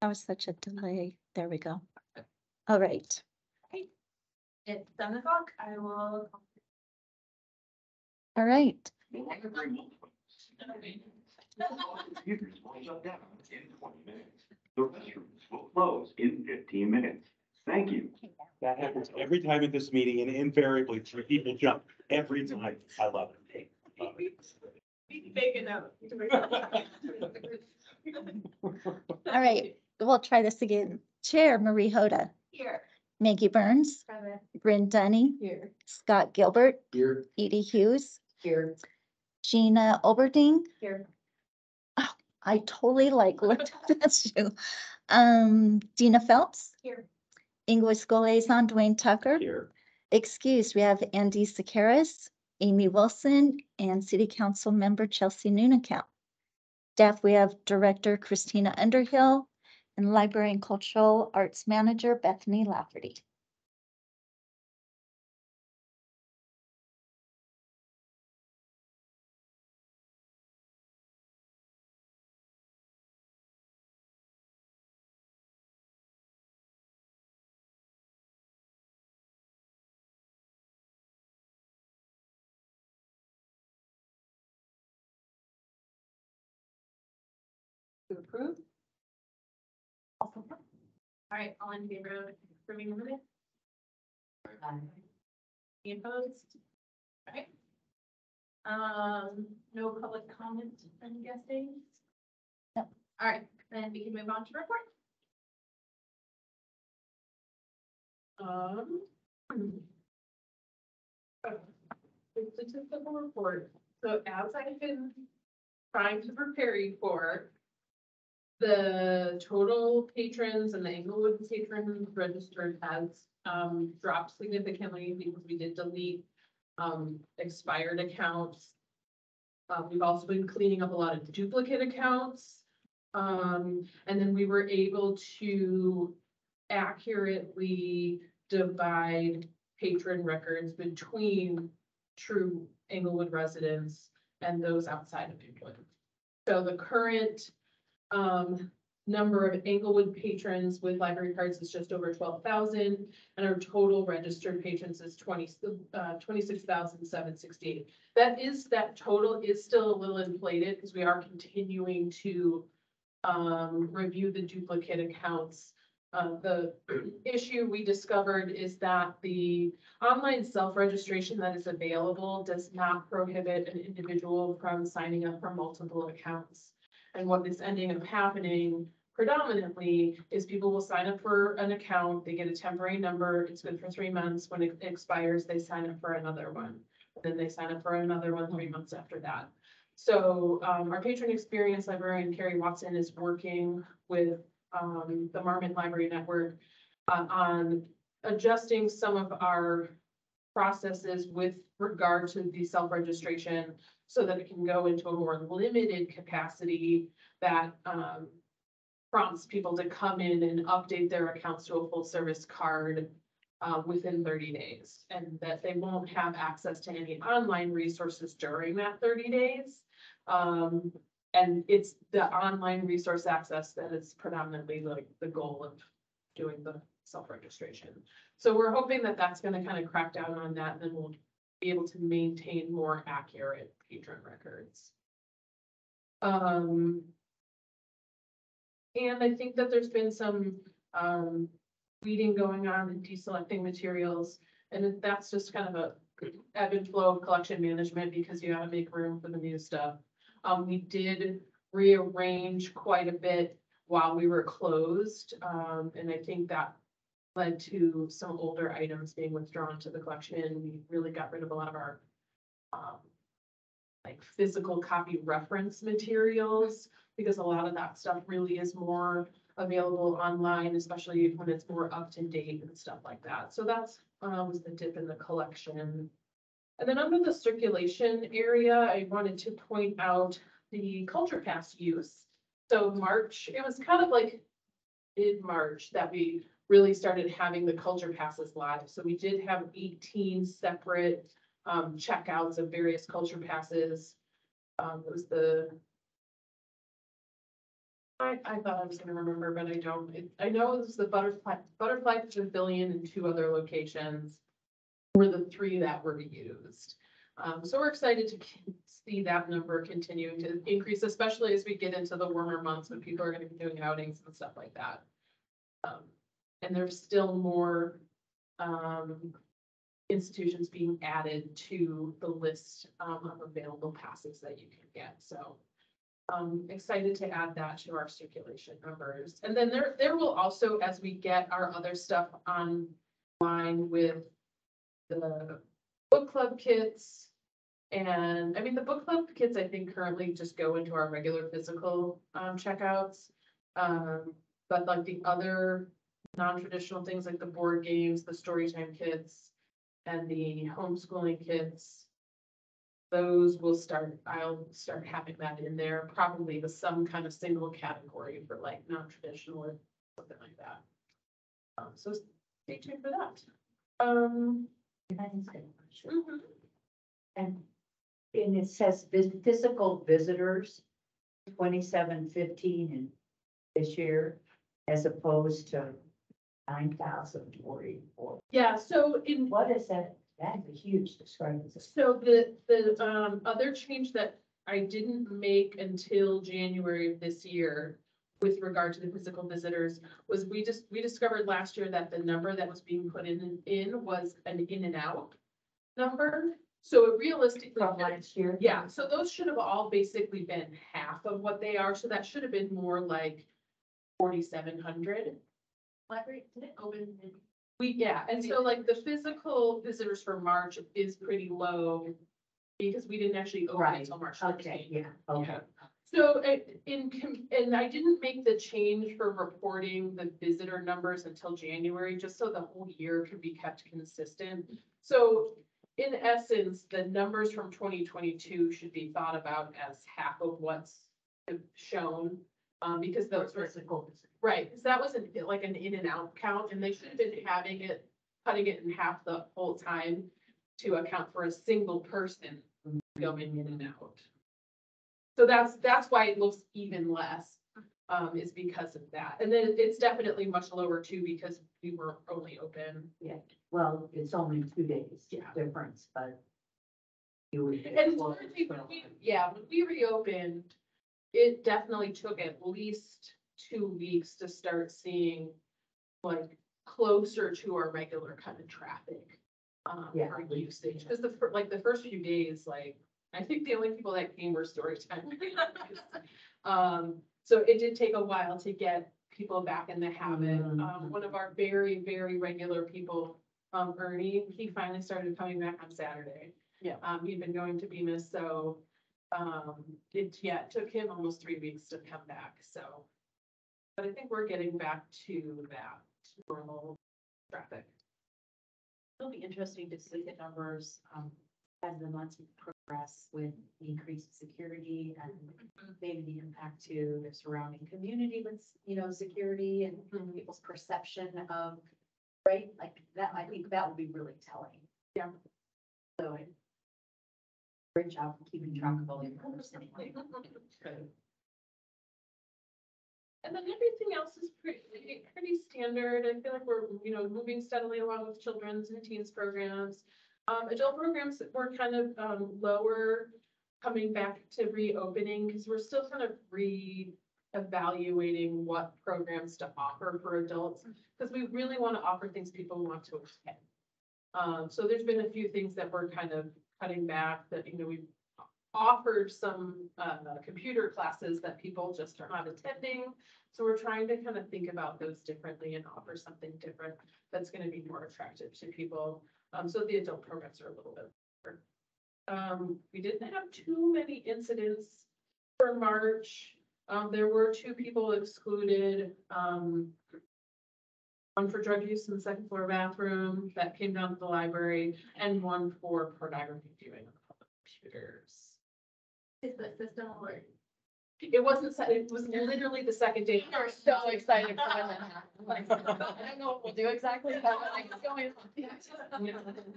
That was such a delay. There we go. All right. It's seven o'clock, I will. All right. Computers will shut down in twenty minutes. The restrooms will close in fifteen minutes. Thank you. That happens every time at this meeting and invariably three people jump every time. I love it. Love it. Big enough. All right. We'll try this again. Chair Marie Hotta, Here. Maggie Burns, Present. Bryn Dunny, Here. Scott Gilbert, Here. Edie Hughes, Here. Gina Oberding. Here. Oh, I totally like looked at you. Um, Dina Phelps, Here. English School Liaison Dwayne Tucker. Here. Excused, we have Andy Sakaris, Amy Wilson, and City Council Member Chelsea Nunnenkamp. Staff, we have Director Christina Underhill and Library and Cultural Arts Manager Bethany Lafferty. Right, all in favor of approving the minute? Any opposed? All right. Um, no public comment, I'm guessing? No. All right, then we can move on to report. Um. The statistical report, so as I've been trying to prepare you for. The total patrons and the Englewood patrons registered has um dropped significantly because we did delete um expired accounts. Uh, we've also been cleaning up a lot of duplicate accounts. Um, and then we were able to accurately divide patron records between true Englewood residents and those outside of Englewood. So the current um number of Englewood patrons with library cards is just over twelve thousand. And our total registered patrons is twenty, uh, seven sixty-eight. That is, that total is still a little inflated because we are continuing to um, review the duplicate accounts. Uh, the issue we discovered is that the online self-registration that is available does not prohibit an individual from signing up for multiple accounts. And what is ending up happening predominantly is people will sign up for an account, they get a temporary number, it's good for three months. When it expires, they sign up for another one. Then they sign up for another one three months after that. So um, our patron experience librarian Carrie Watson is working with um, the Marmot Library Network uh, on adjusting some of our processes with regard to the self-registration so that it can go into a more limited capacity that um, prompts people to come in and update their accounts to a full service card uh, within thirty days, and that they won't have access to any online resources during that thirty days. Um, and it's the online resource access that is predominantly like the goal of doing the self-registration. So we're hoping that that's gonna kind of crack down on that, and then we'll be able to maintain more accurate patron records. Um, and I think that there's been some, um, weeding going on and deselecting materials. And that's just kind of a ebb and flow of collection management because you gotta make room for the new stuff. Um, we did rearrange quite a bit while we were closed, um, and I think that led to some older items being withdrawn to the collection. We really got rid of a lot of our um, like physical copy reference materials, because a lot of that stuff really is more available online, especially when it's more up to date and stuff like that. So that's, uh, was the dip in the collection. And then under the circulation area, I wanted to point out the Culture Pass use. So March, it was kind of like mid-March that we really started having the Culture Passes live. So we did have eighteen separate um, checkouts of various Culture Passes. Um, it was the I, I thought I was gonna remember, but I don't. It- I know it was the butterfly, butterfly pavilion and two other locations were the three that were used. Um, so we're excited to see that number continuing to increase, especially as we get into the warmer months when people are gonna be doing outings and stuff like that. Um, and there's still more, um, institutions being added to the list, um, of available passes that you can get, so. Um, excited to add that to our circulation numbers. And then there, there will also, as we get our other stuff online with the book club kits. And, I mean, the book club kits, I think currently just go into our regular physical, um, checkouts. Um, but like the other non-traditional things like the board games, the story time kits, and the homeschooling kits. Those will start, I'll start having that in there, probably with some kind of single category for like non-traditional or something like that. Um, so stay tuned for that. Um. Mhm. And, and it says physical visitors, twenty-seven fifteen in this year, as opposed to nine thousand forty-four. Yeah, so in What is that? That's a huge discrepancy. So the, the, um, other change that I didn't make until January of this year with regard to the physical visitors was we just, we discovered last year that the number that was being put in, in was an in and out number. So it realistically, From last year? yeah, so those should have all basically been half of what they are. So that should have been more like forty-seven hundred. Library, did it open in? We, yeah, and so like the physical visitors for March is pretty low because we didn't actually open Right, until March Okay, thirteenth. yeah, okay. So uh, in, com- and I didn't make the change for reporting the visitor numbers until January, just so the whole year can be kept consistent. So in essence, the numbers from twenty twenty-two should be thought about as half of what's shown. Um, because those were. Right, because that was an, like an in and out count, and they should have been having it, cutting it in half the whole time to account for a single person going in and out. So that's, that's why it looks even less, um, is because of that. And then it's definitely much lower too, because we were only open. Yeah, well, it's only two days Yeah. difference, but. You would. And when we, yeah, when we reopened, it definitely took at least two weeks to start seeing like closer to our regular kind of traffic. Um, Yeah. for usage, because the, like, the first few days, like, I think the only people that came were story time. Um, so it did take a while to get people back in the habit. Um, Mhm. one of our very, very regular people, um, Ernie, he finally started coming back on Saturday. Yeah. Um, he'd been going to Bemis, so, um, it, yeah, it took him almost three weeks to come back, so. But I think we're getting back to that normal traffic. It'll be interesting to see the numbers, um, as the months progress with the increased security and maybe the impact to the surrounding community with, you know, security and people's perception of, right? Like that, I think that would be really telling. Yeah. So. Great job for keeping track of all your numbers. And then everything else is pretty, pretty standard. I feel like we're, you know, moving steadily along with children's and teens programs. Um, adult programs were kind of, um, lower coming back to reopening, because we're still kind of re-evaluating what programs to offer for adults, because we really want to offer things people want to attend. Um, so there's been a few things that we're kind of cutting back that, you know, we've offered some, uh, computer classes that people just are not attending. So we're trying to kind of think about those differently and offer something different that's gonna be more attractive to people. Um, so the adult programs are a little bit. different. Um, we didn't have too many incidents for March. Um, there were two people excluded, um. One for drug use in the second floor bathroom that came down to the library and one for pornography viewing on public computers. Is the system alert? It wasn't, se- it was literally the second day. We are so excited for when that happens. Like, I don't know what we'll do exactly, but like, it's going.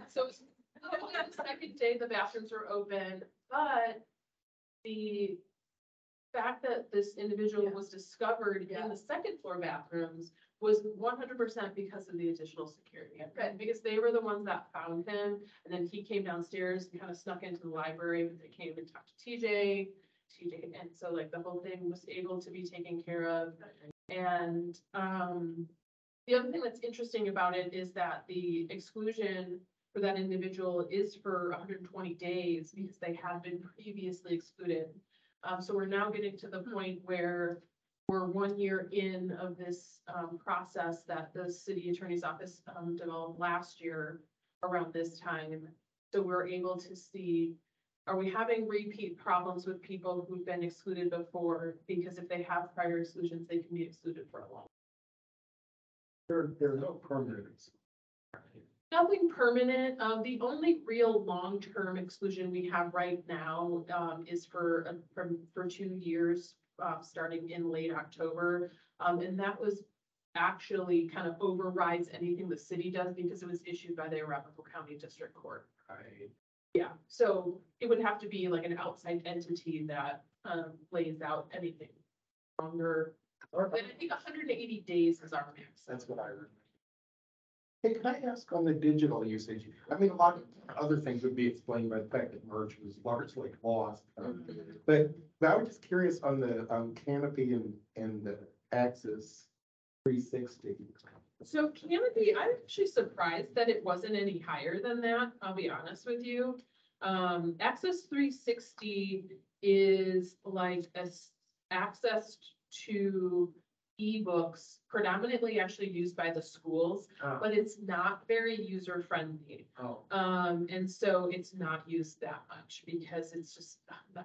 So it's the second day the bathrooms were open, but the fact that this individual was discovered in Yeah. the second floor bathrooms was one hundred percent because of the additional security. Because they were the ones that found him, and then he came downstairs and kind of snuck into the library, but they came and talked to TJ. TJ, and so like the whole thing was able to be taken care of. And, um, the other thing that's interesting about it is that the exclusion for that individual is for hundred and twenty days because they have been previously excluded. Um, so we're now getting to the point where we're one year in of this, um, process that the city attorney's office, um, developed last year around this time. So we're able to see, are we having repeat problems with people who've been excluded before? Because if they have prior exclusions, they can be excluded for a long. There, are no permanent. Nothing permanent. Um, the only real long-term exclusion we have right now, um, is for, uh, from, for two years, uh, starting in late October. Um, and that was actually kind of overrides anything the city does because it was issued by the Arapahoe County District Court. Right. Yeah, so it would have to be like an outside entity that, um, lays out anything longer. Or, but I think hundred and eighty days is our max. That's what I remember. Hey, can I ask on the digital usage? I mean, a lot of other things would be explained by the fact that merge was largely lost. um, But, but I was just curious on the, um, Kanopy and, and the Axis three sixty. So Kanopy, I'm actually surprised that it wasn't any higher than that, I'll be honest with you. Um, Axis three sixty is like as access to ebooks predominantly actually used by the schools, but it's not very user friendly. Oh, Um, and so it's not used that much because it's just,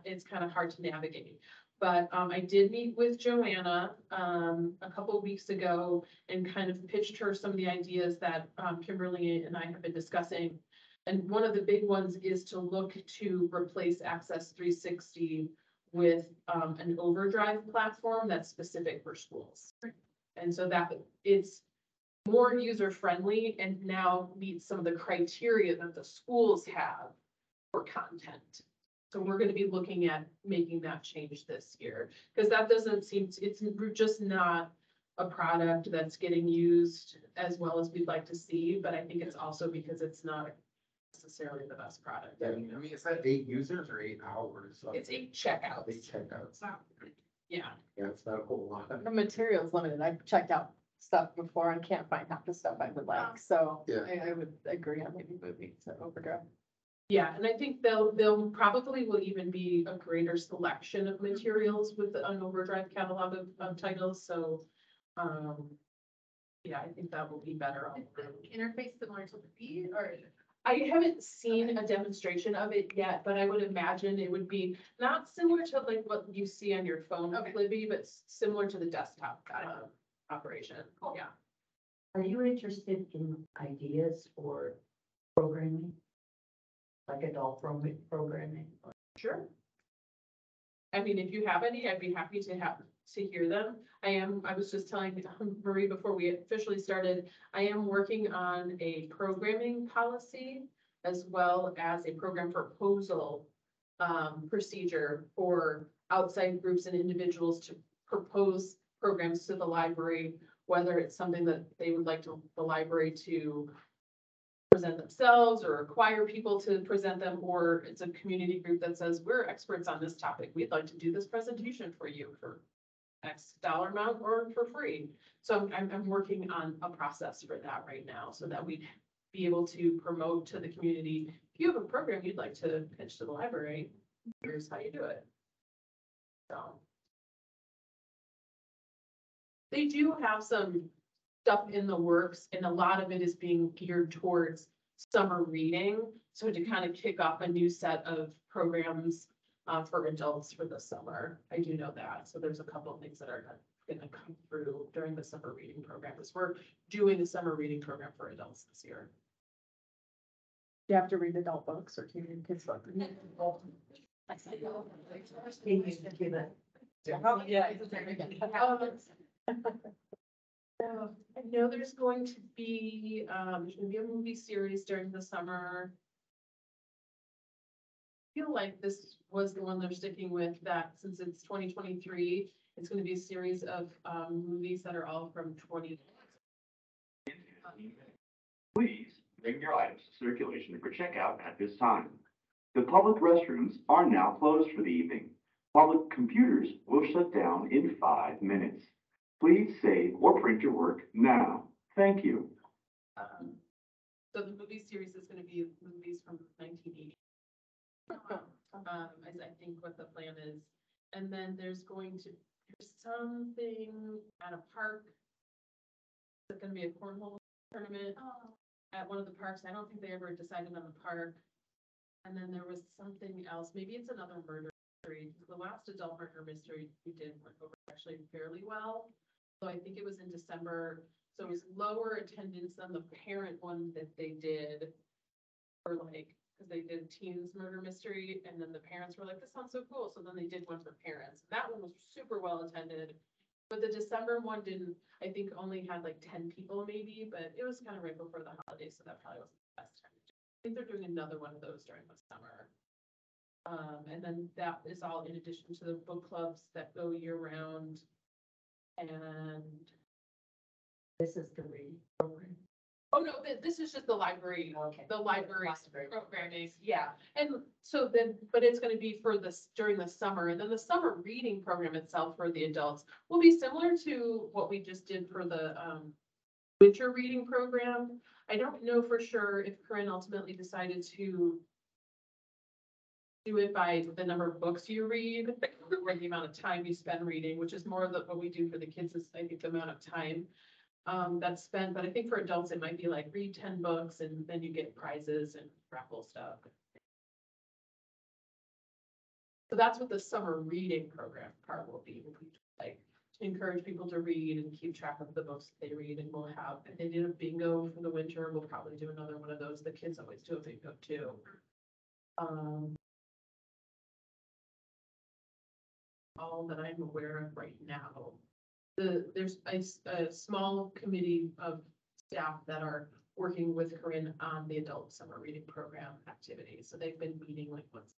it's kind of hard to navigate. But, um, I did meet with Joanna, um, a couple of weeks ago and kind of pitched her some of the ideas that, um, Kimberly and I have been discussing. And one of the big ones is to look to replace Axis three sixty with, um, an overdrive platform that's specific for schools. And so that it's more user friendly and now meets some of the criteria that the schools have for content. So we're gonna be looking at making that change this year, because that doesn't seem, to- it's just not a product that's getting used as well as we'd like to see, but I think it's also because it's not necessarily the best product. yeah, I mean, I mean, is that eight users or eight hours? It's eight checkouts. Eight checkouts. Yeah, Yeah, it's not a whole lot. The material's limited. I've checked out stuff before and can't find half the stuff I would like, so Yeah. I, I would agree on maybe moving to overdrive. yeah, and I think they'll, they'll probably will even be a greater selection of materials with an overdrive catalog of, of titles, so. Um, yeah, I think that will be better. Interface similar to the feed or? I haven't seen a demonstration of it yet, but I would imagine it would be not similar to like what you see on your phone, Okay. Libby, but s- similar to the desktop, uh, operation, yeah. Are you interested in ideas for programming? Like adult pro- programming? Sure. I mean, if you have any, I'd be happy to have, to hear them. I am, I was just telling Marie before we officially started, I am working on a programming policy as well as a program proposal um, procedure for outside groups and individuals to propose programs to the library, whether it's something that they would like to, the library to present themselves or acquire people to present them, or it's a community group that says, we're experts on this topic. We'd like to do this presentation for you for X dollar amount or for free. So I'm, I'm working on a process for that right now so that we'd be able to promote to the community. If you have a program you'd like to pitch to the library, here's how you do it. So. They do have some stuff in the works and a lot of it is being geared towards summer reading. So to kind of kick off a new set of programs uh, for adults for the summer. I do know that. So there's a couple of things that are gonna come through during the summer reading program, because we're doing the summer reading program for adults this year. Do you have to read adult books or can you read kids books? Can you? Yeah. Um, I know there's going to be, um, there's gonna be a movie series during the summer. Feel like this was the one they're sticking with, that since it's twenty twenty-three, it's gonna be a series of, um, movies that are all from twenty. Please bring your items to circulation for checkout at this time. The public restrooms are now closed for the evening. Public computers will shut down in five minutes. Please save or print your work now. Thank you. Um, so the movie series is gonna be movies from nineteen eighty. Um, is I think what the plan is. And then there's going to, there's something at a park. It's gonna be a cornhole tournament at one of the parks. I don't think they ever decided on the park. And then there was something else, maybe it's another murder mystery. The last adult murder mystery we did went over actually fairly well. So I think it was in December, so it was lower attendance than the parent one that they did. For like, cause they did teens murder mystery and then the parents were like, this sounds so cool. So then they did one for parents. That one was super well attended. But the December one didn't, I think only had like ten people maybe, but it was kind of right before the holidays, so that probably wasn't the best time. to do. I think they're doing another one of those during the summer. Um, and then that is all in addition to the book clubs that go year round. And This is the program. Oh, no, thi- this is just the library, Okay. the Library. programming, yeah. And so then, but it's gonna be for this, during the summer, and then the summer reading program itself for the adults will be similar to what we just did for the, um, winter reading program. I don't know for sure if Corinne ultimately decided to do it by the number of books you read, or the amount of time you spend reading, which is more of the, what we do for the kids is, I think, the amount of time um, that's spent, but I think for adults, it might be like read ten books and then you get prizes and raffle stuff. So that's what the summer reading program part will be, like to encourage people to read and keep track of the books that they read and we'll have, if they did a bingo for the winter, we'll probably do another one of those. The kids always do a bingo too. Um. All that I'm aware of right now the, there's a small committee of staff that are working with Corinne on the adult summer reading program activities. So they've been meeting like once.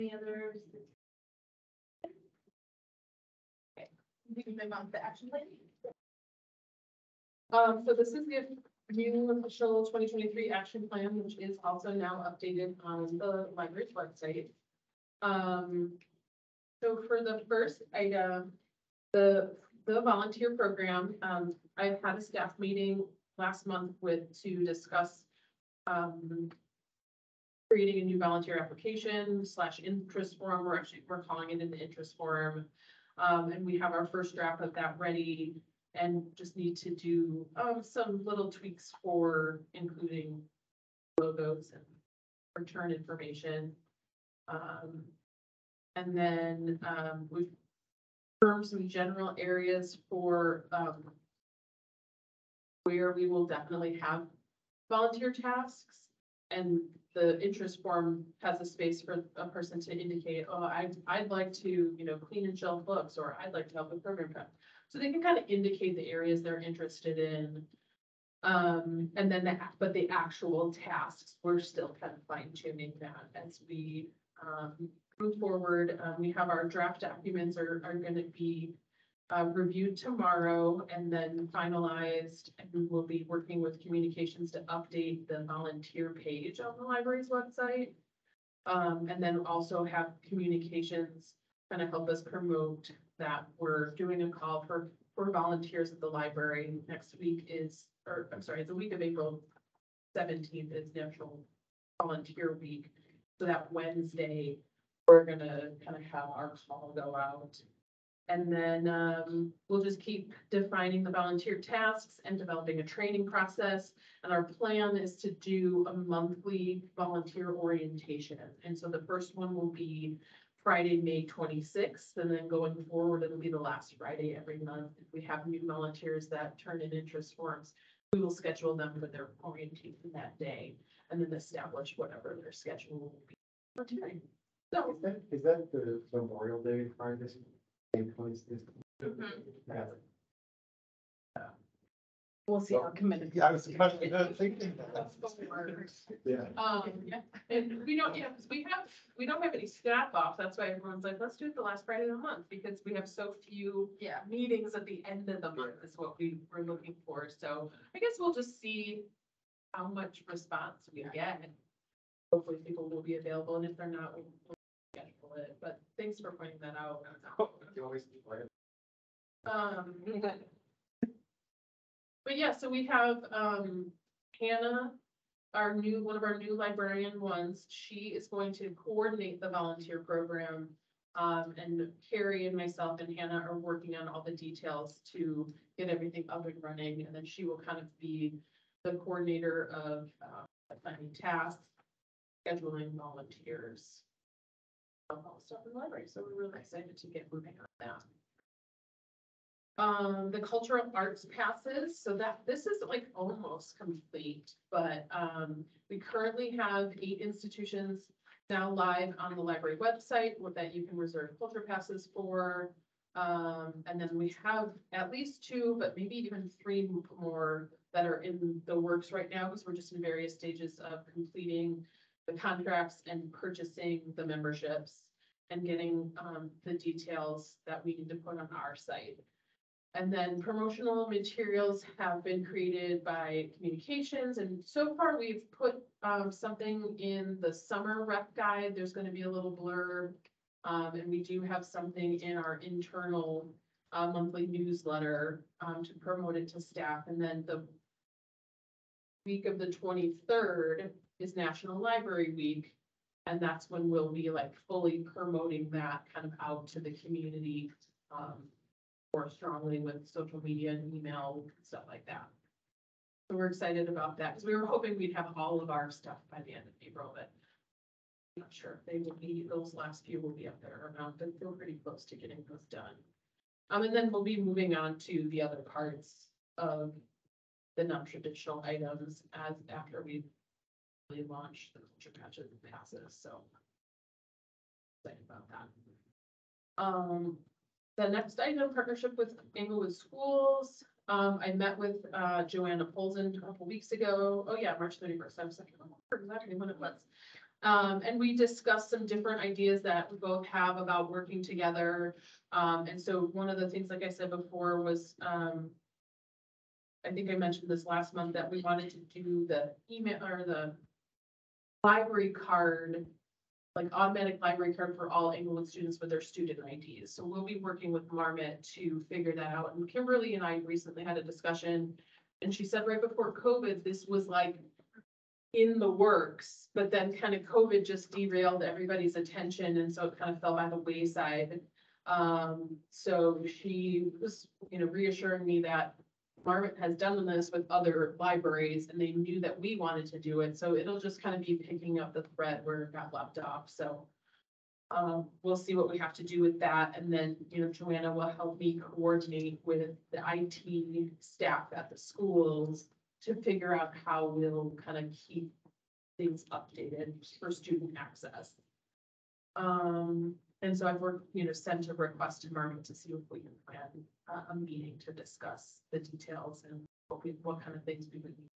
Any others? Okay, we move on to the action plan. Um, so this is the new official twenty twenty-three action plan, which is also now updated on the library's website. Um, so for the first item, the, the volunteer program, um, I had a staff meeting last month with, to discuss, um, creating a new volunteer application slash interest form. We're actually, we're calling it an interest form. Um, and we have our first draft of that ready and just need to do, um, some little tweaks for including logos and return information. Um, and then, um, we've confirmed some general areas for, um, where we will definitely have volunteer tasks. And the interest form has a space for a person to indicate, oh, I, I'd like to, you know, clean and shelf books, or I'd like to help with program prep. So they can kind of indicate the areas they're interested in. Um, and then the, but the actual tasks, we're still kind of fine tuning that as we, um, move forward. Um, we have our draft documents are, are gonna be uh, reviewed tomorrow and then finalized. And we will be working with communications to update the volunteer page on the library's website. Um, and then also have communications kind of help us promote that we're doing a call for, for volunteers at the library. Next week is, or I'm sorry, the week of April seventeenth is National Volunteer Week. So that Wednesday, we're gonna kind of have our call go out. And then, um, we'll just keep defining the volunteer tasks and developing a training process. And our plan is to do a monthly volunteer orientation. And so the first one will be Friday, May twenty-sixth, and then going forward, it'll be the last Friday every month. If we have new volunteers that turn in interest forms, we will schedule them for their orientation that day and then establish whatever their schedule will be. volunteering. So, Is that, is that the Memorial Day Friday? Same place this- Mhm. Yeah. We'll see how committed. Yeah, I was kind of thinking that. Yeah. Um, yeah, and we don't, yeah, 'cause we have, we don't have any staff off, that's why everyone's like, let's do it the last Friday of the month, because we have so few. Yeah. Meetings at the end of the month is what we were looking for, so I guess we'll just see how much response we get. and Hopefully people will be available, and if they're not, we'll we'll schedule it, but thanks for pointing that out. You always do, right? Um. But yeah, so we have, um, Hannah, our new, one of our new librarian ones, she is going to coordinate the volunteer program. Um, and Carrie and myself and Hannah are working on all the details to get everything up and running, and then she will kind of be the coordinator of, uh, planning tasks, scheduling volunteers. All stuff in the library, so we're really excited to get moving on that. Um, the cultural arts passes, so that, this is like almost complete, but, um, we currently have eight institutions now live on the library website that you can reserve culture passes for. Um, and then we have at least two, but maybe even three more that are in the works right now, because we're just in various stages of completing the contracts and purchasing the memberships and getting, um, the details that we need to put on our site. And then promotional materials have been created by communications, and so far we've put um something in the summer rep guide, there's gonna be a little blurb. Um, and we do have something in our internal uh monthly newsletter um to promote it to staff, and then the. Week of the twenty-third is National Library Week, and that's when we'll be like fully promoting that kind of out to the community. Um, more strongly with social media and email, stuff like that. So we're excited about that, because we were hoping we'd have all of our stuff by the end of April, but I'm not sure if they will be, those last few will be up there or not, but we're pretty close to getting those done. Um, and then we'll be moving on to the other parts of the non-traditional items as, after we really launch the culture patches and passes, so. Excited about that. Um, the next item, partnership with Englewood Schools. Um, I met with, uh, Joanna Polson a couple weeks ago. Oh, yeah, March thirty-first. I was like, oh, exactly when it was. Um, and we discussed some different ideas that we both have about working together. Um, and so one of the things, like I said before, was, um, I think I mentioned this last month that we wanted to do the email or the library card like automatic library card for all Englewood students with their student IDs. So we'll be working with Marmot to figure that out. And Kimberly and I recently had a discussion. And she said right before COVID, this was like in the works, but then kind of COVID just derailed everybody's attention. And so it kind of fell by the wayside. Um, so she was, you know, reassuring me that Marmot has done this with other libraries and they knew that we wanted to do it, so it'll just kind of be picking up the thread where it got left off, so. Um, we'll see what we have to do with that, and then, you know, Joanna will help me coordinate with the IT staff at the schools. To figure out how we'll kind of keep things updated for student access. Um, and so I've worked, you know, sent a request to Marmot to see if we can plan a, a meeting to discuss the details and what we, what kind of things we would need.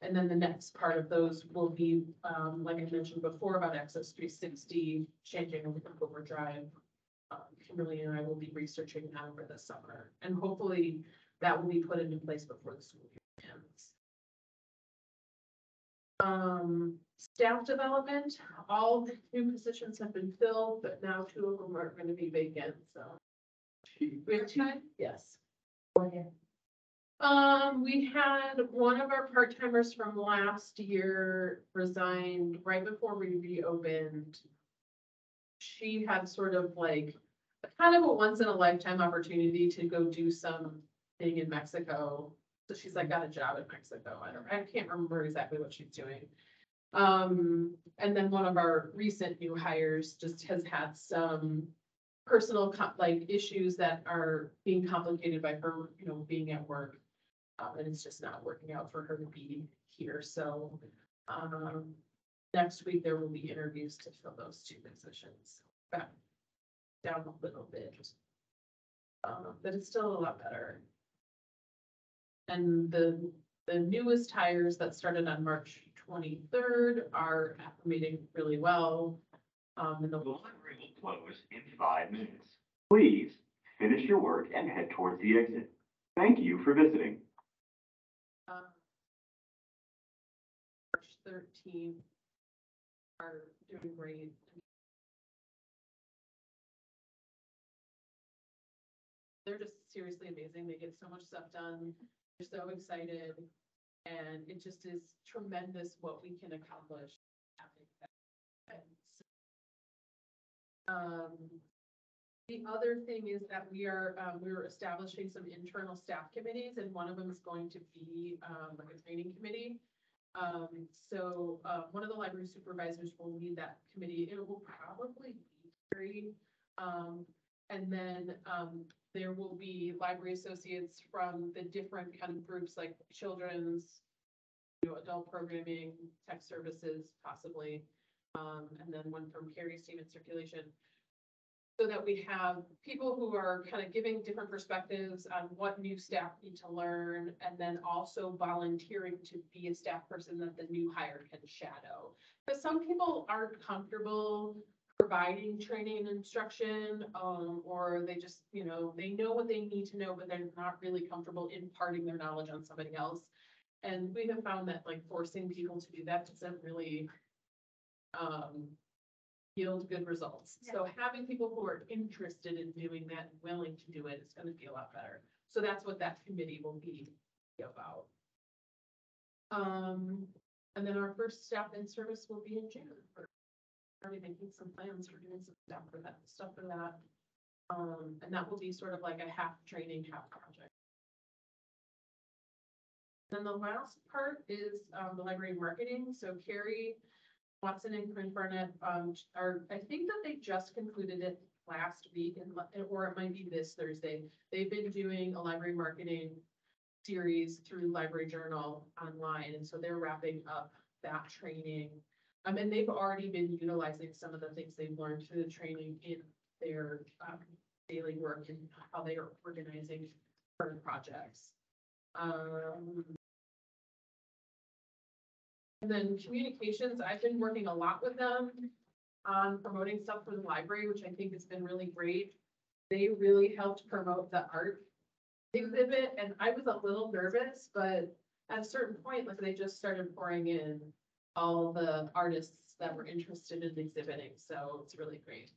And then the next part of those will be, um, like I mentioned before about Axis three sixty, changing over to Overdrive. Um, Kimberly and I will be researching that over the summer, and hopefully that will be put into place before the school year ends. Um, staff development, all the new positions have been filled, but now two of them are gonna be vacant, so. We have two, yes. Um, we had one of our part-timers from last year resigned right before we reopened. She had sort of like, a kind of a once in a lifetime opportunity to go do some thing in Mexico. So she's like got a job in Mexico. I don't, I can't remember exactly what she's doing. Um, and then one of our recent new hires just has had some personal like issues that are being complicated by her, you know, being at work. Um, and it's just not working out for her to be here, so, um, next week there will be interviews to fill those two positions. Back down a little bit. Um, but it's still a lot better. And the, the newest hires that started on March twenty-third are acclimating really well. Um, and The the, library will close in five minutes. Please finish your work and head towards the exit. Thank you for visiting. uh, March thirteenth are doing great. They're just seriously amazing. They get so much stuff done. They're so excited. And it just is tremendous what we can accomplish. Um, the other thing is that we are, um, we're establishing some internal staff committees and one of them is going to be, um, like a training committee. Um, so, uh, one of the library supervisors will lead that committee. It will probably be Terry. Um, and then, there will be library associates from the different kind of groups like children's, you know, adult programming, tech services possibly. Um, and then one from Carrie's team in circulation. So that we have people who are kind of giving different perspectives on what new staff need to learn. And then also volunteering to be a staff person that the new hire can shadow. Because some people aren't comfortable providing training and instruction, um, or they just, you know, they know what they need to know, but they're not really comfortable imparting their knowledge on somebody else. And we have found that like forcing people to do that doesn't really um, yield good results. So having people who are interested in doing that, and willing to do it, is gonna be a lot better. So that's what that committee will be about. Um, and then our first staff in service will be in June. Already making some plans for doing some stuff for that, stuff for that. Um, and that will be sort of like a half training, half project. Then the last part is, um, the library marketing. So Carrie Watson and Corinne Barnett, um, are, I think that they just concluded it last week and, or it might be this Thursday. They've been doing a library marketing series through Library Journal online, and so they're wrapping up that training. Um, and they've already been utilizing some of the things they've learned through the training in their, um, daily work and how they are organizing current projects. Um, and then communications, I've been working a lot with them on promoting stuff for the library, which I think has been really great. They really helped promote the art exhibit, and I was a little nervous, but at a certain point, like, they just started pouring in all the artists that were interested in exhibiting, so it's really great.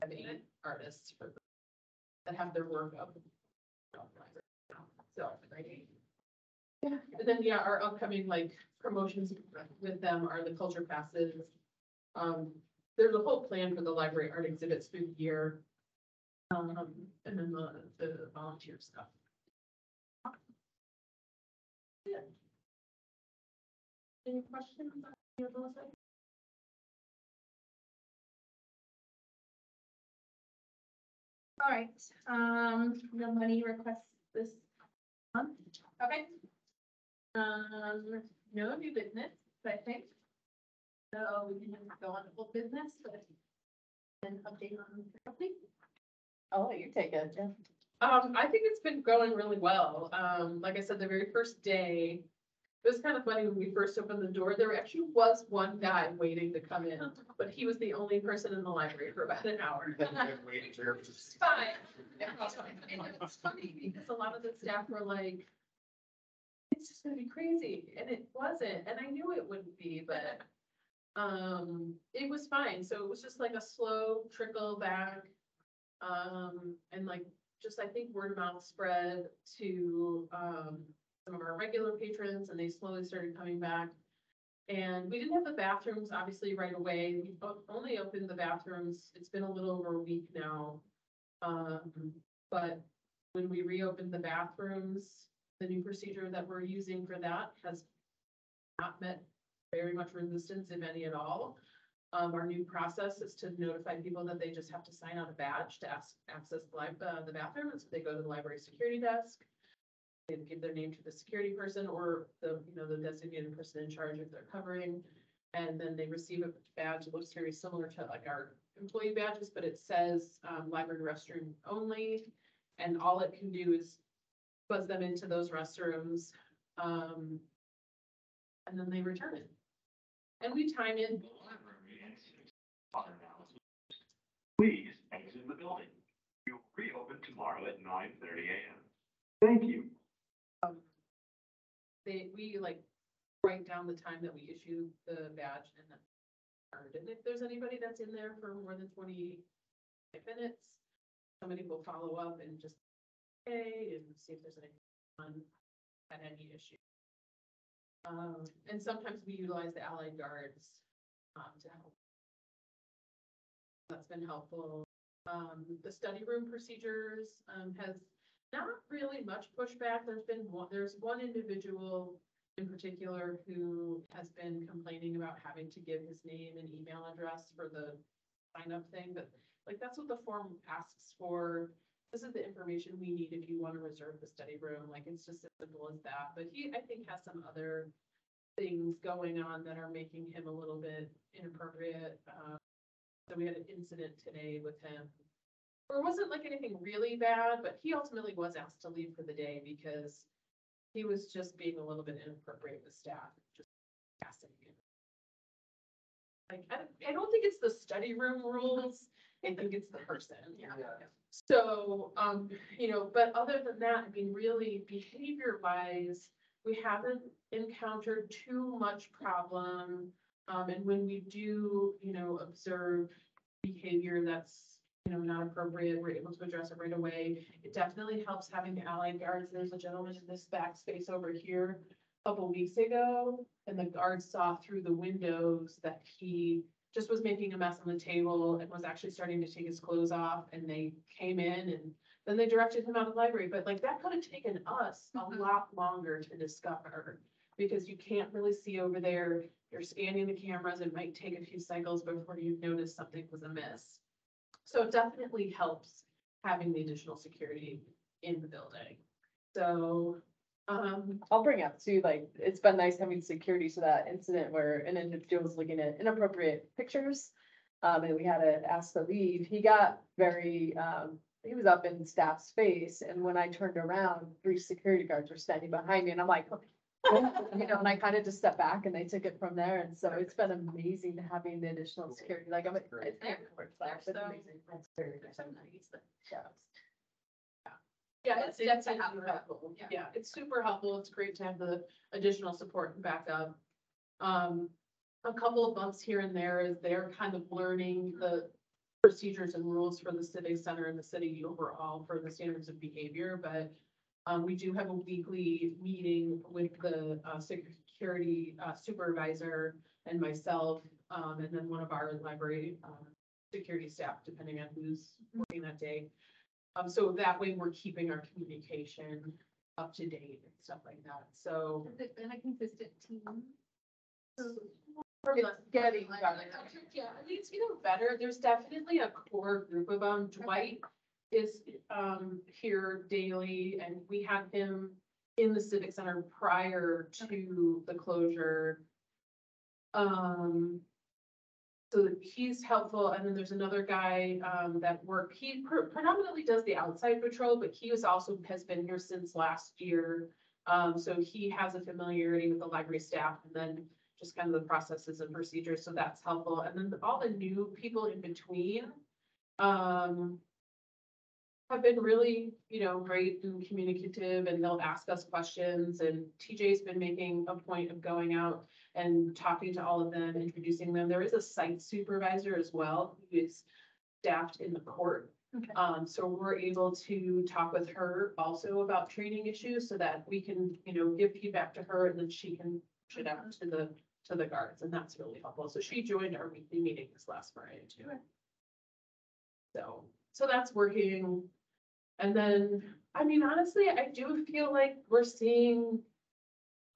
Having artists for, that have their work up. So, great. Yeah, and then, yeah, our upcoming like promotions with them are the culture passes. Um, there's a whole plan for the library art exhibits through the year. Um, and then the, the volunteer stuff. Yeah. Any questions? On any of those items? All right, um, no money requests this month, okay? Um, no new business, I think. So we can go on to full business, but an update on the company. I'll let you take it, Jeff. Um, I think it's been going really well. Um, like I said, the very first day, it was kind of funny when we first opened the door, there actually was one guy waiting to come in, but he was the only person in the library for about an hour. It's fine. And it's funny because a lot of the staff were like, it's just gonna be crazy, and it wasn't, and I knew it wouldn't be, but um, it was fine, so it was just like a slow trickle back. Um, and like, just I think word of mouth spread to um, some of our regular patrons, and they slowly started coming back. And we didn't have the bathrooms, obviously, right away. We only opened the bathrooms, it's been a little over a week now. Um, but when we reopened the bathrooms, the new procedure that we're using for that has not met very much resistance, if any at all. Um, our new process is to notify people that they just have to sign out a badge to ask, access the uh, the bathroom, and so they go to the library security desk. They give their name to the security person or the, you know, the designated person in charge if they're covering. And then they receive a badge, that looks very similar to like our employee badges, but it says, um, library restroom only. And all it can do is buzz them into those restrooms, um, and then they return it. And we time in, Please exit the building. We will reopen tomorrow at nine thirty AM. Thank you. They, we like write down the time that we issue the badge and then. And if there's anybody that's in there for more than twenty minutes, somebody will follow up and just, hey, and see if there's anything on, at any issue. Um, and sometimes we utilize the allied guards, um, to help. That's been helpful. Um, the study room procedures, um, has not really much pushback. There's been one, there's one individual in particular who has been complaining about having to give his name and email address for the sign up thing, but like, that's what the form asks for. This is the information we need if you want to reserve the study room, like, it's just as simple as that, but he, I think, has some other things going on that are making him a little bit inappropriate. Um, so we had an incident today with him or wasn't like anything really bad, but he ultimately was asked to leave for the day because he was just being a little bit inappropriate with staff, just passing. Like, I, don't- I don't think it's the study room rules, I think it's the person. Yeah. So, um, you know, but other than that, I mean, really behavior wise, we haven't encountered too much problem. Um, and when we do, you know, observe behavior that's, you know, not appropriate, we're able to address it right away. It definitely helps having the allied guards. There's a gentleman in this back space over here a couple weeks ago, and the guards saw through the windows that he just was making a mess on the table and was actually starting to take his clothes off, and they came in and then they directed him out of the library, but like that could have taken us a mm-hmm. lot longer to discover. Because you can't really see over there, you're scanning the cameras, it might take a few cycles before you notice something was amiss. So it definitely helps having the additional security in the building. So, um, I'll bring up too, like, it's been nice having security to that incident where an individual was looking at inappropriate pictures. Um, and we had to ask to leave. He got very, um, he was up in staff's face and when I turned around, three security guards were standing behind me and I'm like, you know, and I kind of just stepped back and they took it from there. And so it's been amazing having the additional security, like, I'm. it's They're- it's like, it's they're so- amazing. It's very They're nice, but- Yeah. yeah, it's they to definitely have that, helpful. yeah. Yeah, it's super helpful. It's great to have the additional support and backup. Um, a couple of bumps here and there is they're kind of learning the procedures and rules for the civic center and the city overall for the standards of behavior, but um, we do have a weekly meeting with the, uh, security uh, supervisor and myself, um, and then one of our library, um, security staff, depending on who's working that day. Um, so that way we're keeping our communication up to date and stuff like that, so. Has it been a consistent team? Getting better. Yeah, it's getting better. There's definitely a core group of them. Dwight is, um, here daily and we had him in the civic center prior to the closure. Um, so he's helpful. And then there's another guy, um, that work, he pre- predominantly does the outside patrol, but he was also, has been here since last year. Um, so he has a familiarity with the library staff and then just kind of the processes and procedures, so that's helpful. And then all the new people in between, um, have been really, you know, great and communicative and they'll ask us questions and TJ's been making a point of going out and talking to all of them, introducing them. There is a site supervisor as well who is staffed in the court. Okay. Um, so we're able to talk with her also about training issues so that we can, you know, give feedback to her and then she can push it out to the, to the guards and that's really helpful. So she joined our weekly meeting this last Friday too. So, so that's working. And then, I mean, honestly, I do feel like we're seeing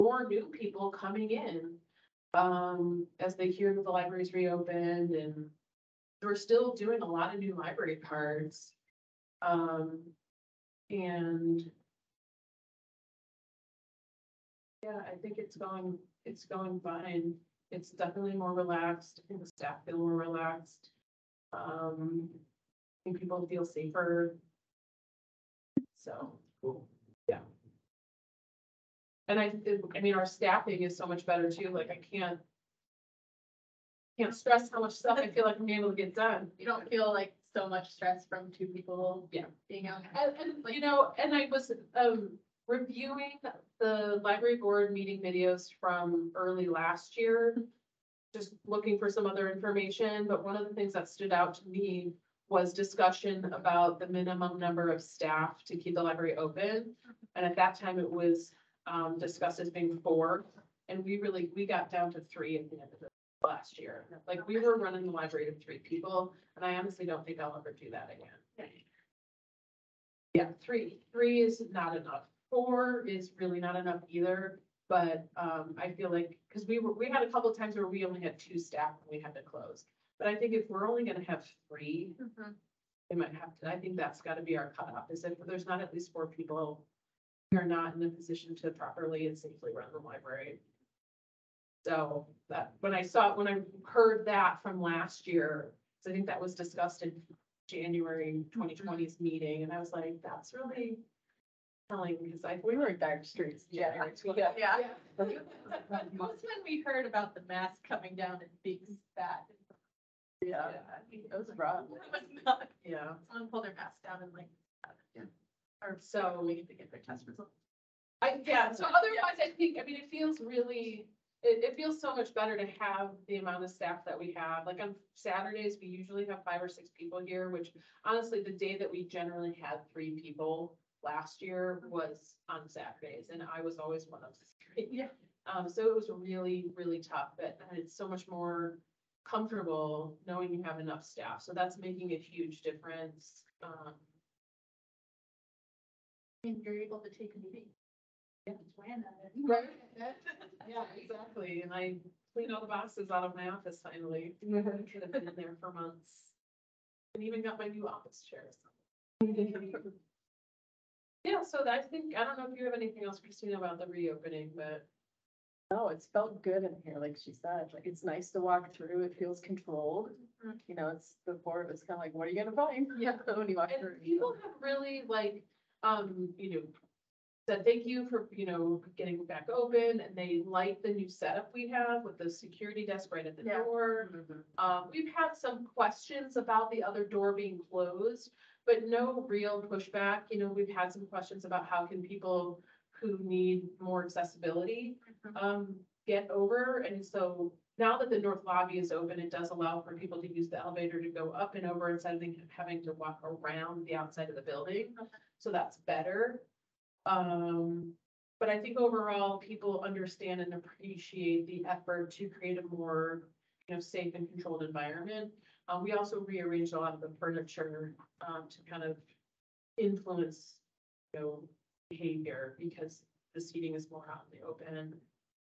more new people coming in. Um, as they hear that the library's reopened and we're still doing a lot of new library cards. Um, and yeah, I think it's going, it's going fine. It's definitely more relaxed. I think the staff feel more relaxed. Um, I think people feel safer. So, Cool. yeah. And I, I mean, our staffing is so much better too, like I can't. Can't stress how much stuff I feel like I'm able to get done. You don't feel like so much stress from two people. Yeah. Being out. And, and, you know, and I was, um, reviewing the library board meeting videos from early last year. Just looking for some other information, but one of the things that stood out to me was discussion about the minimum number of staff to keep the library open. And at that time, it was, um, discussed as being four, and we really, we got down to three at the end of the last year. Like, we were running the library to three people, and I honestly don't think I'll ever do that again. Yeah, three, three is not enough. Four is really not enough either, but, um, I feel like, cause we were, we had a couple of times where we only had two staff and we had to close. But I think if we're only gonna have three, mm-hmm. they might have to, I think that's gotta be our cutoff, is if there's not at least four people. We are not in a position to properly and safely run the library. So that, when I saw, when I heard that from last year, 'cause I think that was discussed in January 2020's mm-hmm. meeting, and I was like, that's really telling, because like, We were in dire straits. in Yeah. January, too. Yeah. Yeah. That's when we heard about the mask coming down and being spat. Yeah, it was rough. It was not- Yeah, Someone pulled their mask down and like. Yeah. Or So- so we need to get their test results. I, yeah, so otherwise, I think, I mean, it feels really, it, it feels so much better to have the amount of staff that we have. Like on Saturdays, we usually have five or six people here, which honestly, the day that we generally had three people last year was on Saturdays, and I was always one of the three. Yeah. Um, so it was really, really tough, but it's so much more comfortable knowing you have enough staff, so that's making a huge difference. Um, And you're able to take a meeting. Yeah, plan on it. Right. Yeah, exactly, and I cleaned all the boxes out of my office finally, should have been in there for months. And even got my new office chairs. Yeah, so that- I think, I don't know if you have anything else, Christina, about the reopening, but. No, it's felt good in here, like she said, like, it's nice to walk through, it feels controlled. Mhm. You know, it's before, it was kind of like, what are you gonna find? Yeah. When you walk through. And people have really like, um, you know, said thank you for, you know, getting back open and they like the new setup we have with the security desk right at the Yeah. door. Um, we've had some questions about the other door being closed, but no real pushback. You know, we've had some questions about how can people who need more accessibility, um, get over. And so now that the north lobby is open, it does allow for people to use the elevator to go up and over instead of having to walk around the outside of the building. So that's better. Um, but I think overall, people understand and appreciate the effort to create a more, you know, safe and controlled environment. Uh, we also rearranged a lot of the furniture, um, to kind of influence, you know, behavior because the seating is more out in the open.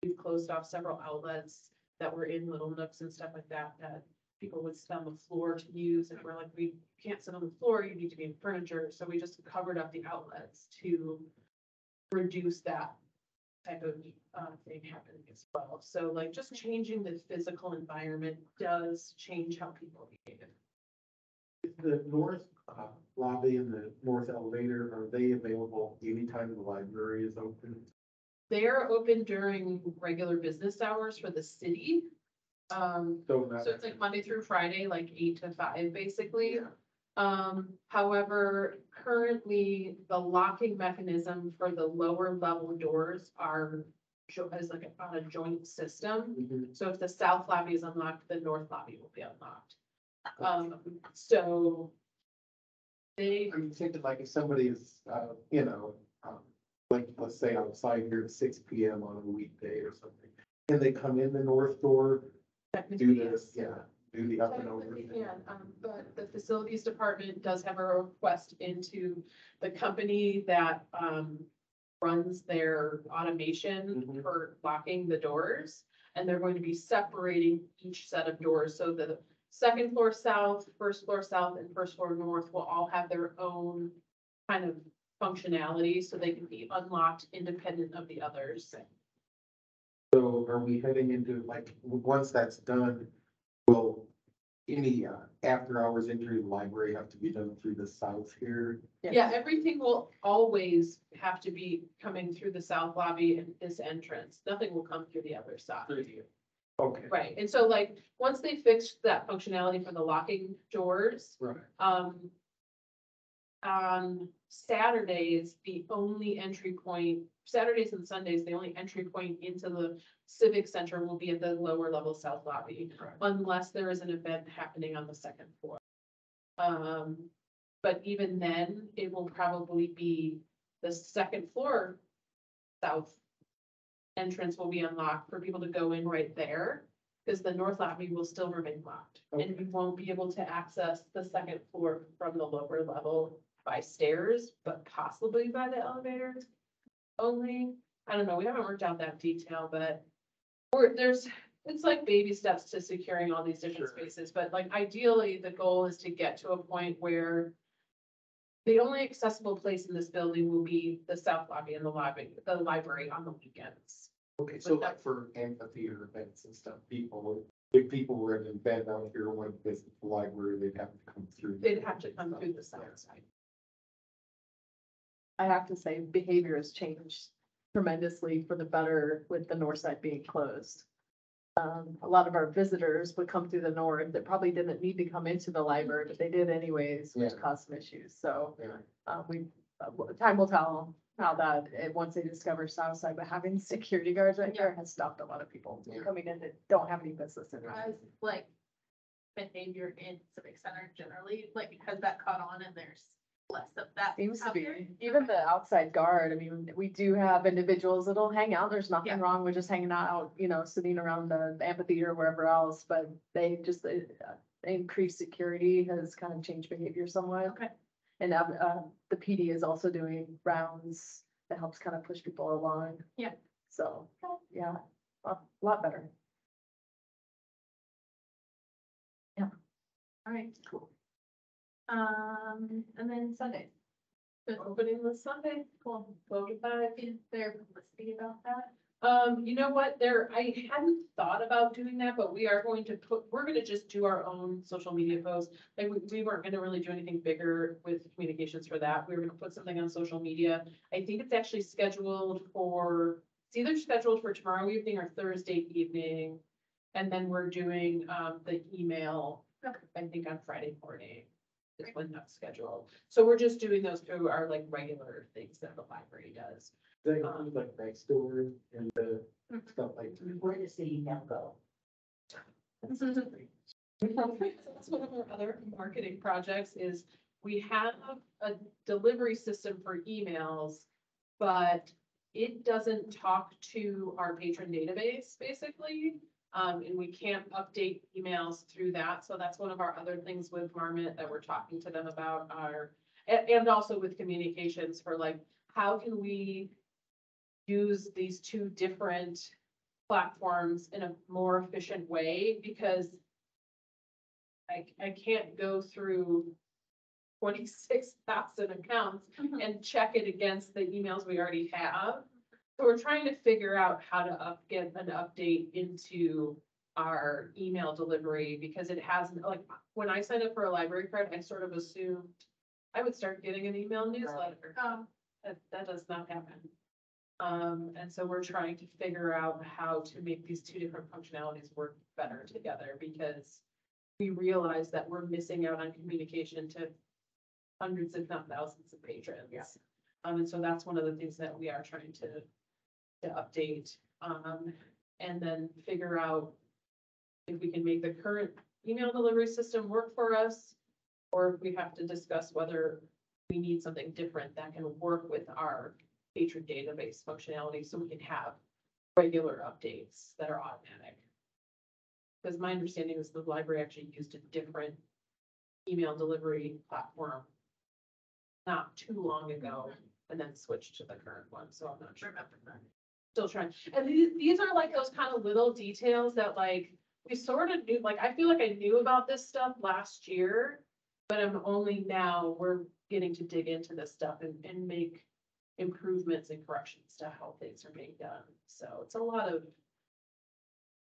We've closed off several outlets that were in little nooks and stuff like that, that people would sit on the floor to use, and we're like, we can't sit on the floor, you need to be in furniture, so we just covered up the outlets to reduce that type of, uh, thing happening as well. So like, just changing the physical environment does change how people behave. The north uh, lobby and the north elevator, are they available anytime the library is open? They are open during regular business hours for the city. Um, So not. So it's like Monday through Friday, like eight to five, basically. Um, however, currently, the locking mechanism for the lower level doors are jo- is like on a joint system. Mhm. So if the south lobby is unlocked, the north lobby will be unlocked. Um, so they, I'm thinking like if somebody is, uh, you know, um, like, let's say I'm outside here at six P M on a weekday or something. Can they come in the north door, do technically, this, yes. yeah, do the up and over? Technically can, um, but the facilities department does have a request into the company that, um, runs their automation Mhm. for locking the doors. And they're going to be separating each set of doors, so the second floor south, first floor south, and first floor north will all have their own kind of functionality, so they can be unlocked independent of the others. So are we heading into like, w- once that's done, will any, uh, after hours entry to the library have to be done through the south here? Yeah, everything will always have to be coming through the south lobby and this entrance. Nothing will come through the other side. Okay. Right, and so like, once they fixed that functionality for the locking doors, Right. um. On Saturdays, the only entry point, Saturdays and Sundays, the only entry point into the civic center will be at the lower level south lobby. Right. Unless there is an event happening on the second floor. Um, but even then, it will probably be the second floor. South. Entrance will be unlocked for people to go in right there. Cause the north lobby will still remain locked and you won't be able to access the second floor from the lower level by stairs, but possibly by the elevators. Only, I don't know, we haven't worked out that detail, but. Or there's, it's like baby steps to securing all these different Sure. spaces, but like ideally, the goal is to get to a point where. The only accessible place in this building will be the south lobby and the lobby, the library on the weekends. Okay, so like for amphitheater events and stuff, people, if people were at an event out here, wanted to visit the library, they'd have to come through. They'd have to come through the south side. I have to say behavior has changed tremendously for the better with the north side being closed. Um, a lot of our visitors would come through the north that probably didn't need to come into the library, but they did anyways, which Yeah. caused some issues, so. Yeah. Uh, we, uh, w- time will tell how that, eh, once they discover Southside, but having security guards right there has stopped a lot of people from Yeah. coming in that don't have any business in As it. like behavior in civic center generally, like, because that caught on and there's less of that? Seems to out there? be, even the outside guard, I mean, we do have individuals that'll hang out, there's nothing Yeah. wrong with just hanging out, you know, sitting around the amphitheater or wherever else, but they just, uh, increased security has kind of changed behavior somewhat. Okay. And, uh, uh, the PD is also doing rounds that helps kind of push people along. Yeah. So, yeah, a lot better. Yeah. All right. Cool. Um, and then Sunday. Good. Opening this Sunday, Cool. to five. Is there publicity about that? Um, you know what, there, I hadn't thought about doing that, but we are going to put, we're gonna just do our own social media posts. Like, we, we weren't gonna really do anything bigger with communications for that. We were gonna put something on social media. I think it's actually scheduled for, it's either scheduled for tomorrow evening or Thursday evening. And then we're doing, um, the email, I think on Friday morning is when that's scheduled. So we're just doing those through our like regular things that the library does. They um, include like next door and the mm-hmm. stuff like. Where does the email go? That's one of our other marketing projects is we have a delivery system for emails, but it doesn't talk to our patron database, basically. Um, and we can't update emails through that. So that's one of our other things with Marmot that we're talking to them about are, and, and also with communications for like, how can we use these two different platforms in a more efficient way? Because I, I can't go through twenty-six thousand accounts and check it against the emails we already have. So we're trying to figure out how to up, get an update into our email delivery because it hasn't, like, when I signed up for a library card, I sort of assumed I would start getting an email newsletter. Um, That, that does not happen. Um, and so we're trying to figure out how to make these two different functionalities work better together because we realize that we're missing out on communication to hundreds, if not thousands of patrons. Yeah. Um, and so that's one of the things that we are trying to, to update, um, and then figure out if we can make the current email delivery system work for us, or if we have to discuss whether we need something different that can work with our patron database functionality, so we can have regular updates that are automatic. Because my understanding is the library actually used a different email delivery platform not too long ago, and then switched to the current one, so I'm not sure. Still trying, and these, these are like those kind of little details that like, we sort of knew, like, I feel like I knew about this stuff last year. But I'm only now, we're getting to dig into this stuff and, and make improvements and corrections to how things are being done. So it's a lot of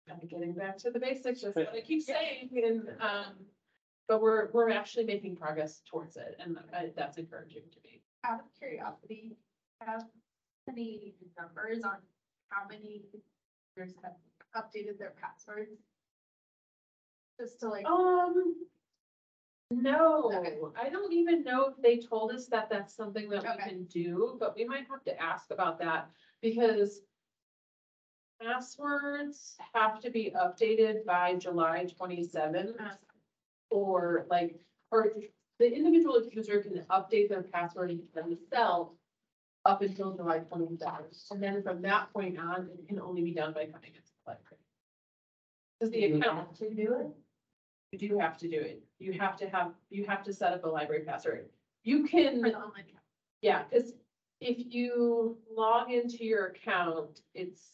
kind of getting back to the basics, just what I keep saying, and, um, but we're, we're actually making progress towards it, and I, that's encouraging to me. Out of curiosity, have any numbers on how many users have updated their passwords? Just to like, Um. No, Okay. I don't even know if they told us that that's something that we Okay. can do, but we might have to ask about that because. Passwords have to be updated by July twenty-seventh. Uh. Or like, or the individual user can update their password themselves. Up until July twenty-seventh, and then from that point on, it can only be done by coming into the library. Does the You account. have to do it? You do have to do it. You have to have, you have to set up a library password. You can, for the online. account. yeah, because if you log into your account, it's,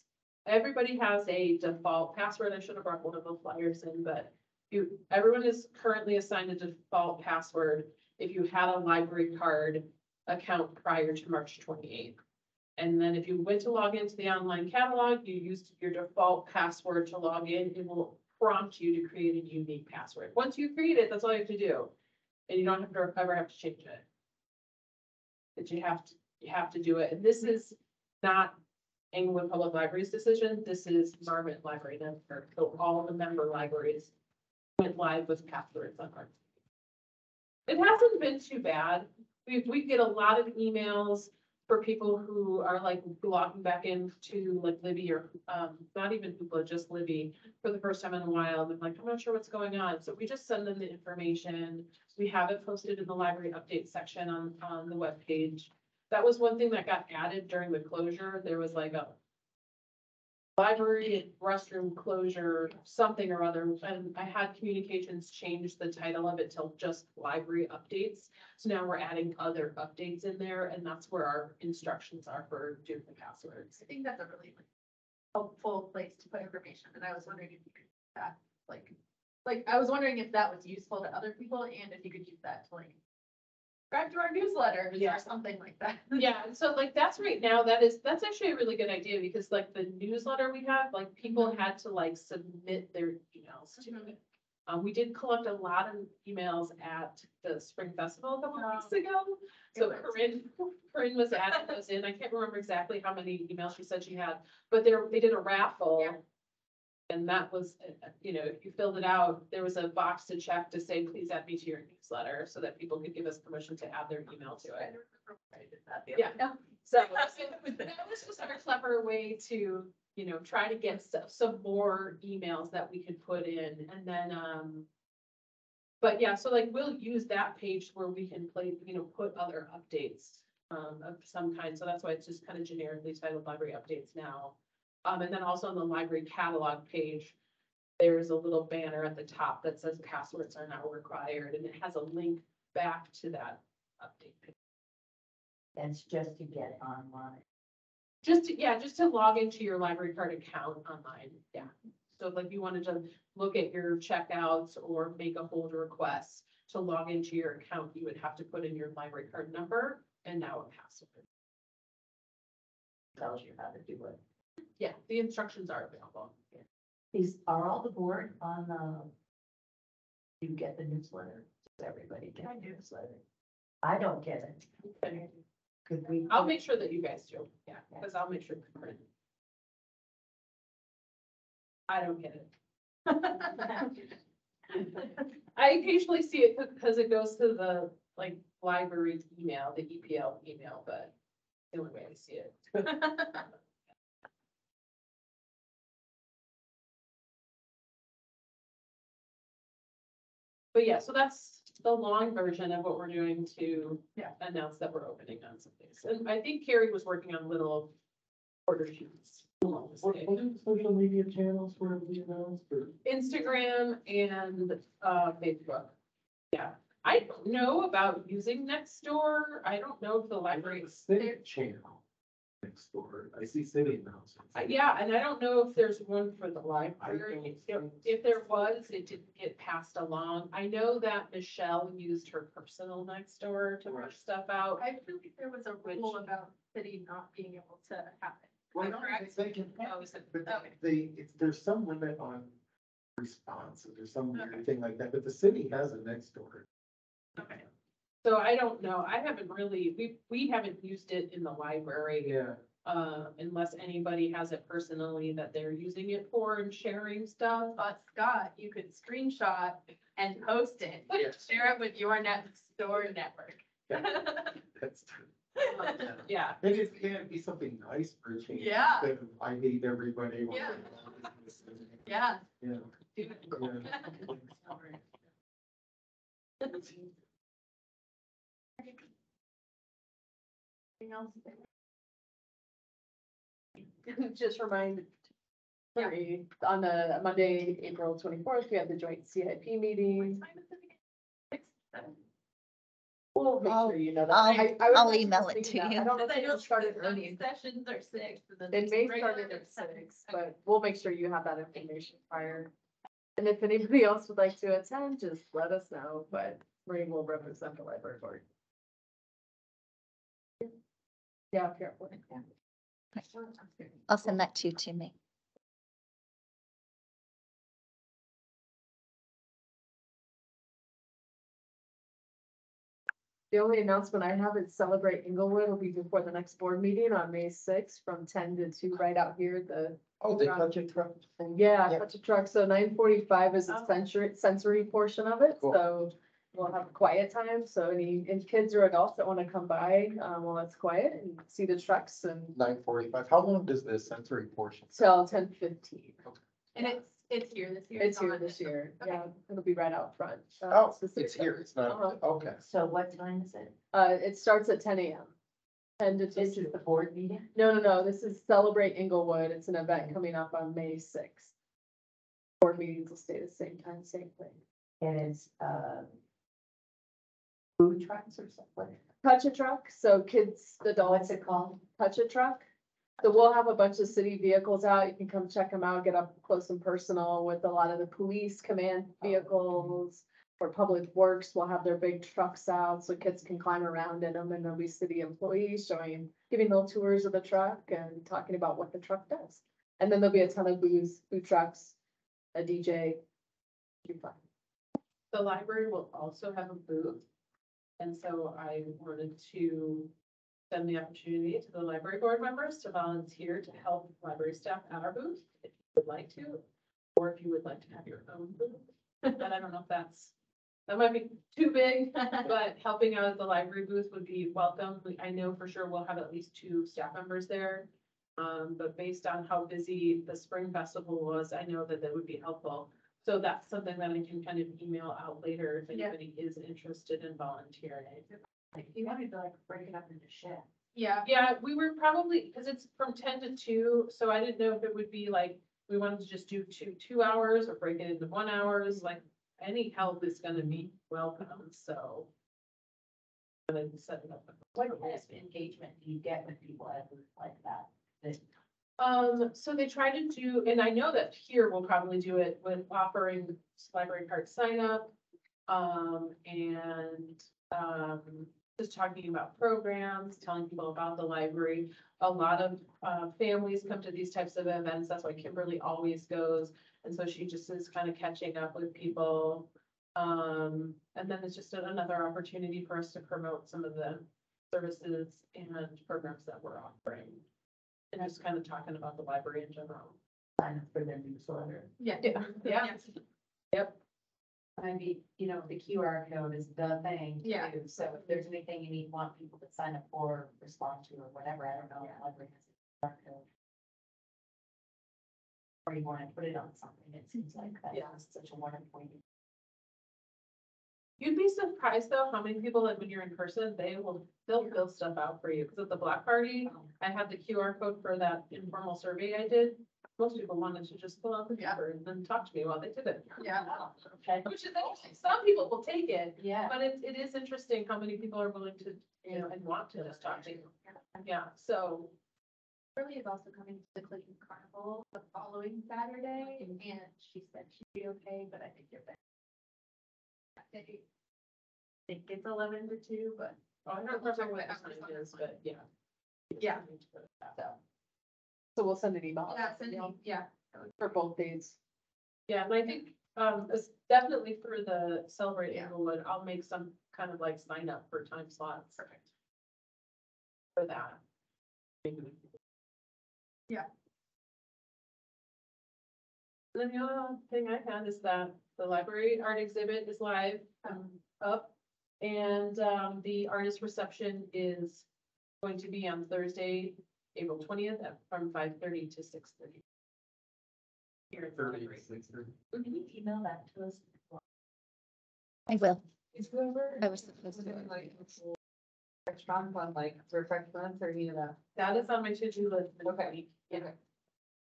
everybody has a default password. I should have brought one of the flyers in, but you, everyone is currently assigned a default password if you had a library card account prior to March twenty-eighth. And then if you went to log into the online catalog, you used your default password to log in, it will prompt you to create a unique password. Once you create it, that's all you have to do. And you don't have to ever have to change it. But you have to, you have to do it. And this is not Englewood Public Library's decision. This is Marmot Library, Network. so all the member libraries went live with passwords on our. It hasn't been too bad. We, we get a lot of emails for people who are like logging back into like Libby or, um, not even Hoopla, just Libby for the first time in a while. I'm like, I'm not sure what's going on. So we just send them the information. We have it posted in the library update section on, on the webpage. That was one thing that got added during the closure. There was like a library restroom closure, something or other, and I had communications change the title of it till just library updates. So now we're adding other updates in there, and that's where our instructions are for doing the passwords. I think that's a really like, helpful place to put information, and I was wondering if you could, do that, like, like, I was wondering if that was useful to other people, and if you could use that to like. Subscribe to our newsletter Yeah. or something like that. Yeah, and so like that's right now, that is, that's actually a really good idea because like the newsletter we have, like people had to like submit their emails to Mhm. it. Um, we did collect a lot of emails at the Spring Festival a couple of weeks Oh. ago. So. Corinne, Corinne was adding those in. I can't remember exactly how many emails she said she had, but there, they did a raffle. Yeah. And that was, you know, if you filled it out, there was a box to check to say, please add me to your newsletter so that people could give us permission to add their email to it. don't remember why I did that the Yeah. So that was just our clever way to, you know, try to get some, some more emails that we could put in and then, um. But yeah, so like we'll use that page where we can play, you know, put other updates um of some kind. So that's why it's just kind of generically titled library updates now. Um, and then also on the library catalog page, there's a little banner at the top that says passwords are now required and it has a link back to that update page. That's just to get online. Just, to- yeah, just to log into your library card account online, yeah. So like you wanted to look at your checkouts or make a hold request to log into your account, you would have to put in your library card number and now a password. Tells you how to do it. Yeah, the instructions are available. Is, are all the board on the? You get the newsletter? Does everybody get the newsletter? I don't get it. Could we? I'll make sure that you guys do, yeah, because I'll make sure. to print. I don't get it. I occasionally see it because it goes to the like library's email, the EPL email, but the only way I see it. But yeah, so that's the long version of what we're doing to Yeah. announce that we're opening on some things. And I think Carrie was working on little order sheets. along the What, are the social media channels where we announced or? Instagram and uh Facebook. Yeah, I don't know about using Nextdoor. I don't know if the libraries. City channel next door. I see city announcements. Uh, Yeah, and I don't know if there's one for the library. don't If, there was, it didn't get passed along. I know that Michelle used her personal next door to push stuff out. I feel like there was a rule about city not being able to have it. Well, no, correct? they can, Oh, is it- but okay. they, it's, there's some limit on response, or there's some weird thing like that, but the city has a next door. Okay. So I don't know, I haven't really, we, we haven't used it in the library. Yeah. Uh, unless anybody has it personally that they're using it for and sharing stuff. But Scott, you could screenshot and post it, Yes. share it with your next door network. That's, Yeah, it is, can't be something nice for a change. Yeah. instead I hate everybody. Yeah. Yeah. Yeah. do it. Anything else? Just remind, Yeah. sorry, on the Monday, April twenty-fourth, we have the joint CIP meeting. What time is it again? Six, seven? We'll make I'll- sure you know that. I'll- I- I was I'll actually email just it to that. you. I don't know if it started early. Sessions are six. and then It may start at is seven. six, but we'll make sure you have that information prior. And if anybody else would like to attend, just let us know, but Marie will represent the library board. Yeah, careful. I'll send that to you, to me. The only announcement I have is Celebrate Englewood will be before the next board meeting on May sixth from ten to two right out here at the Oh, they touch it truck. Yeah, Yeah. touch a truck, so nine forty-five is the Oh. sensory, sensory portion of it, Cool. so we'll have quiet time, so any, any kids or adults that wanna come by, um, while it's quiet and see the trucks and Nine forty-five. How long does the sensory portion? till ten fifteen. And it's, it's here this year. It's here not- this year, Okay. yeah, it'll be right out front. uh, Oh, it's specifically. here, it's not, Uh-huh. okay. So what time is it? Uh, it starts at ten AM. Ten to This two. is the board meeting? No, no, no, this is Celebrate Englewood, it's an event coming up on May sixth. Board meetings will stay the same time, same thing. And it's, uh, food trucks or something? Touch a truck, so kids, adults. What's it called? touch a truck. So we'll have a bunch of city vehicles out. You can come check them out, get up close and personal with a lot of the police command oh. vehicles. Or Public Works will have their big trucks out so kids can climb around in them and there'll be city employees showing, giving little tours of the truck and talking about what the truck does. And then there'll be a ton of booze, food trucks, a DJ. Be fun. the library will also have a booth. And so I wanted to send the opportunity to the library board members to volunteer to help library staff at our booth, if you would like to. Or if you would like to have your own booth, but I don't know if that's, that might be too big, but helping out at the library booth would be welcome. We- I know for sure we'll have at least two staff members there. Um, but based on how busy the spring festival was, I know that that would be helpful. So that's something that I can kind of email out later if Yeah. anybody is interested in volunteering. Like, you wanted to like break it up into shifts. Yeah, Yeah, we were probably, because it's from ten to two, so I didn't know if it would be like, we wanted to just do two, two hours or break it into one hours, like, any help is gonna be welcome, so. And then set it up. What kind of engagement do you get with people at a like that? That Um, so they try to do, and I know that here we'll probably do it with offering library card sign up. Um, and, um, just talking about programs, telling people about the library. A lot of, uh, families come to these types of events. That's why Kimberly always goes. And so she just is kind of catching up with people. Um, and then it's just another opportunity for us to promote some of the services and programs that we're offering. And just kind of talking about the library in general. sign up for their newsletter. yeah. Yeah. Yeah. Yes. I mean, you know, the QR code is the thing. Yeah. too. So if there's anything you need, want people to sign up for, respond to or whatever, I don't know. if library has a QR code. Or you wanna put it on something, it seems like Yeah. that's such a wonderful. You'd be surprised though, how many people, like when you're in person, they will, they'll fill stuff out for you. Cause at the block party, I had the QR code for that informal survey I did. Most people wanted to just fill out the Yeah. paper and then talk to me while they did it. Yeah. Okay. Which is interesting. Some people will take it, Yeah. but it, it is interesting how many people are willing to, you know, and want to just talk to you. Yeah, so, Shirley is also coming to the Clinton Carnival the following Saturday, and she said she'd be okay, but I think you're better. I think it's eleven to two, but, oh, I'm not remember what the percentage is, but yeah. Yeah. So. So we'll send an email. Yeah, send me, yeah. For both days. Yeah, and I think, um, it's definitely for the Celebrate Yeah. Englewood, I'll make some kind of like sign up for time slots. Perfect. For that. Yeah. Then the other thing I had is that the library art exhibit is live, um, up. And, um, the artist reception is going to be on Thursday, April twentieth, from five thirty to six thirty. Here at Thirty, library. six thirty. Can you email that to us? I will. Is whoever. I was supposed to. doing, like, Restaurant on like refreshments or any of that. That is on my to-do list. this Okay, week, Yeah, okay.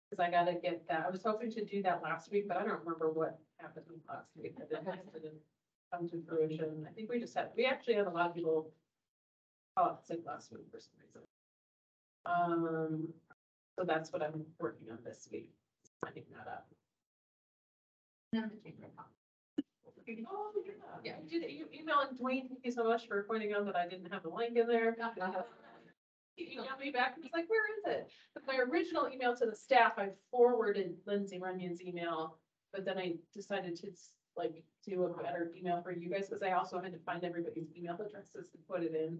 cause I gotta get that. I was hoping to do that last week, but I don't remember what happened last week. It didn't, it didn't come to fruition. I think we just had, we actually had a lot of people call out sick last week for some reason. Um, so that's what I'm working on this week, finding that out. Oh, yeah, yeah, you did, you emailed Dwayne, thank you so much for pointing out that I didn't have the link in there. He emailed me back and was like, where is it? But my original email to the staff, I forwarded Lindsay Runyon's email, but then I decided to like do a better email for you guys, because I also had to find everybody's email addresses and put it in.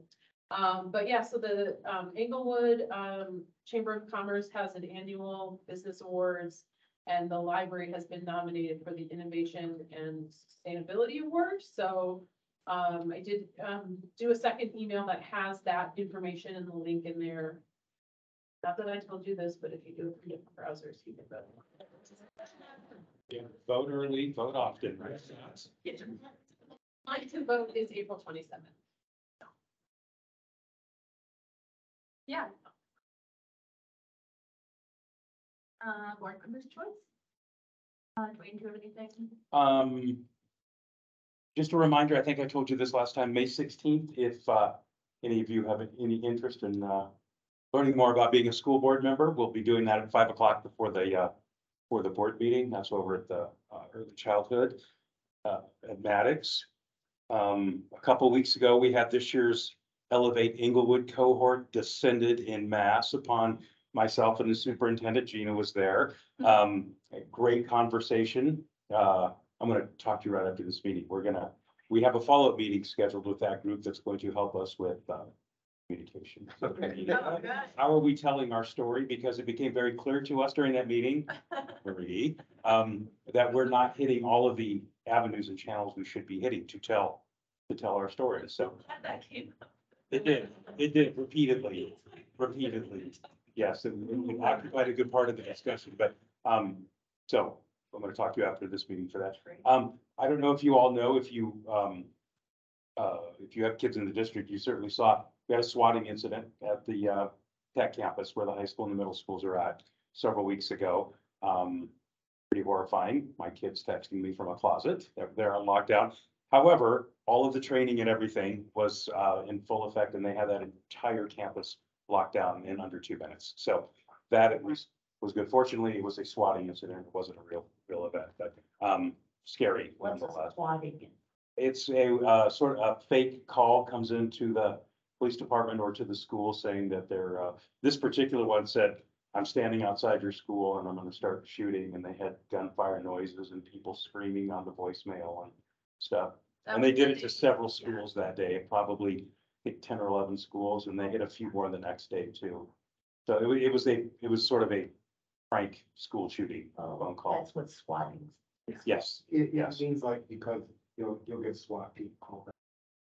Um, but yeah, so the, um, Englewood, um, Chamber of Commerce has an annual business awards. And the library has been nominated for the Innovation and Sustainability Award, so. Um, I did, um, do a second email that has that information and the link in there. Not that I told you this, but if you do it from different browsers, you can vote. Yeah, vote early, vote often, right? Mine to vote is April twenty-seventh. Yeah. Uh, board members choice? Uh, Dwayne, do you have anything? Um, just a reminder, I think I told you this last time, May sixteenth, if, uh, any of you have any interest in, uh, learning more about being a school board member, we'll be doing that at five o'clock before the, uh, for the board meeting. That's over at the, uh, early childhood, uh, at Maddox. Um, a couple weeks ago, we had this year's Elevate Englewood cohort descended in mass upon myself and the superintendent. Gina was there. Um, a great conversation. Uh, I'm gonna talk to you right after this meeting. We're gonna, we have a follow-up meeting scheduled with that group that's going to help us with, uh, communication. How are we telling our story? Because it became very clear to us during that meeting, Marie, um, that we're not hitting all of the avenues and channels we should be hitting to tell, to tell our stories. So That came up. it did, it did repeatedly, repeatedly. Yes, and it occupied a good part of the discussion, but, um, so I'm gonna talk to you after this meeting for that. Um, I don't know if you all know, if you, um, uh, if you have kids in the district, you certainly saw, we had a swatting incident at the, uh, tech campus where the high school and the middle schools are at several weeks ago. Um, pretty horrifying. My kids texting me from a closet. They're, they're on lockdown. However, all of the training and everything was, uh, in full effect and they had that entire campus locked down in under two minutes. So that at least was good. Fortunately, it was a swatting incident. It wasn't a real, real event, but, um, scary What's nonetheless. a squatting? It's a, uh, sort of a fake call comes into the police department or to the school saying that they're, uh, this particular one said, I'm standing outside your school and I'm gonna start shooting, and they had gunfire noises and people screaming on the voicemail and stuff. And they did it to several schools that day, probably, I think, ten or eleven schools, and they hit a few more the next day too. So it wa- it was a, it was sort of a prank school shooting, uh, phone call. That's what swatting. Yes, It, it Yes. means like, because you'll, you'll get SWAT people.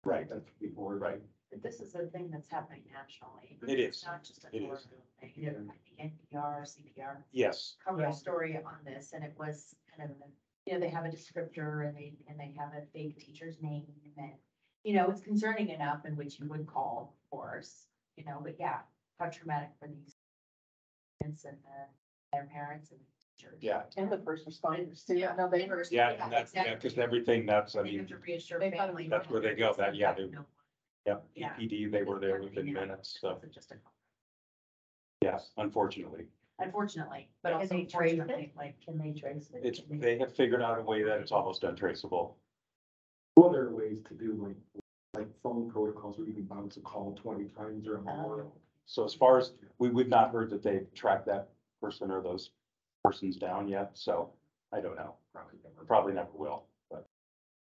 right, That's before, right. But this is a thing that's happening nationally. It It's is. Not just a It Florida is. thing. I think NPR, CPR Yes, covered Yeah. a story on this and it was kind of, you know, they have a descriptor and they, and they have a fake teacher's name and, you know, it's concerning enough in which you would call, of course, you know, but yeah, how traumatic for these kids and the- their parents and teachers. yeah, And the first responders too. Yeah. No, they were. yeah, and that's, yeah, exactly. because everything, that's, I They mean, have to reassure They that's where they go, that- yeah, they- No. Yeah, Yeah. EPD, they were there within minutes, so, It's just a- yes, unfortunately. Unfortunately, but Can also they trace fortunately, it? like, Can they trace it? It's, Can they- they have figured out a way that it's almost untraceable. Well, there are ways to do like, like phone protocols where you can bounce a call twenty times or more. Oh. So as far as, we, we've not heard that they've tracked that person or those persons down yet, so I don't know. Probably never, probably never will, but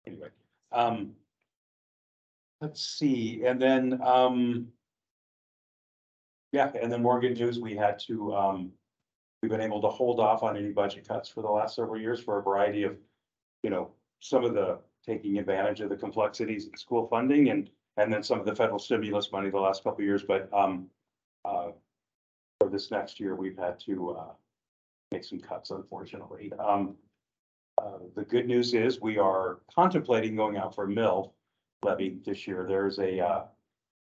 anyway. Um, let's see, and then, um, yeah, and then more good news, we had to, um, we've been able to hold off on any budget cuts for the last several years for a variety of, you know, some of the taking advantage of the complexities in school funding and, and then some of the federal stimulus money the last couple of years, but, um, uh, for this next year, we've had to, uh, make some cuts unfortunately. Um, uh, the good news is we are contemplating going out for a mill levy this year. There's a, uh,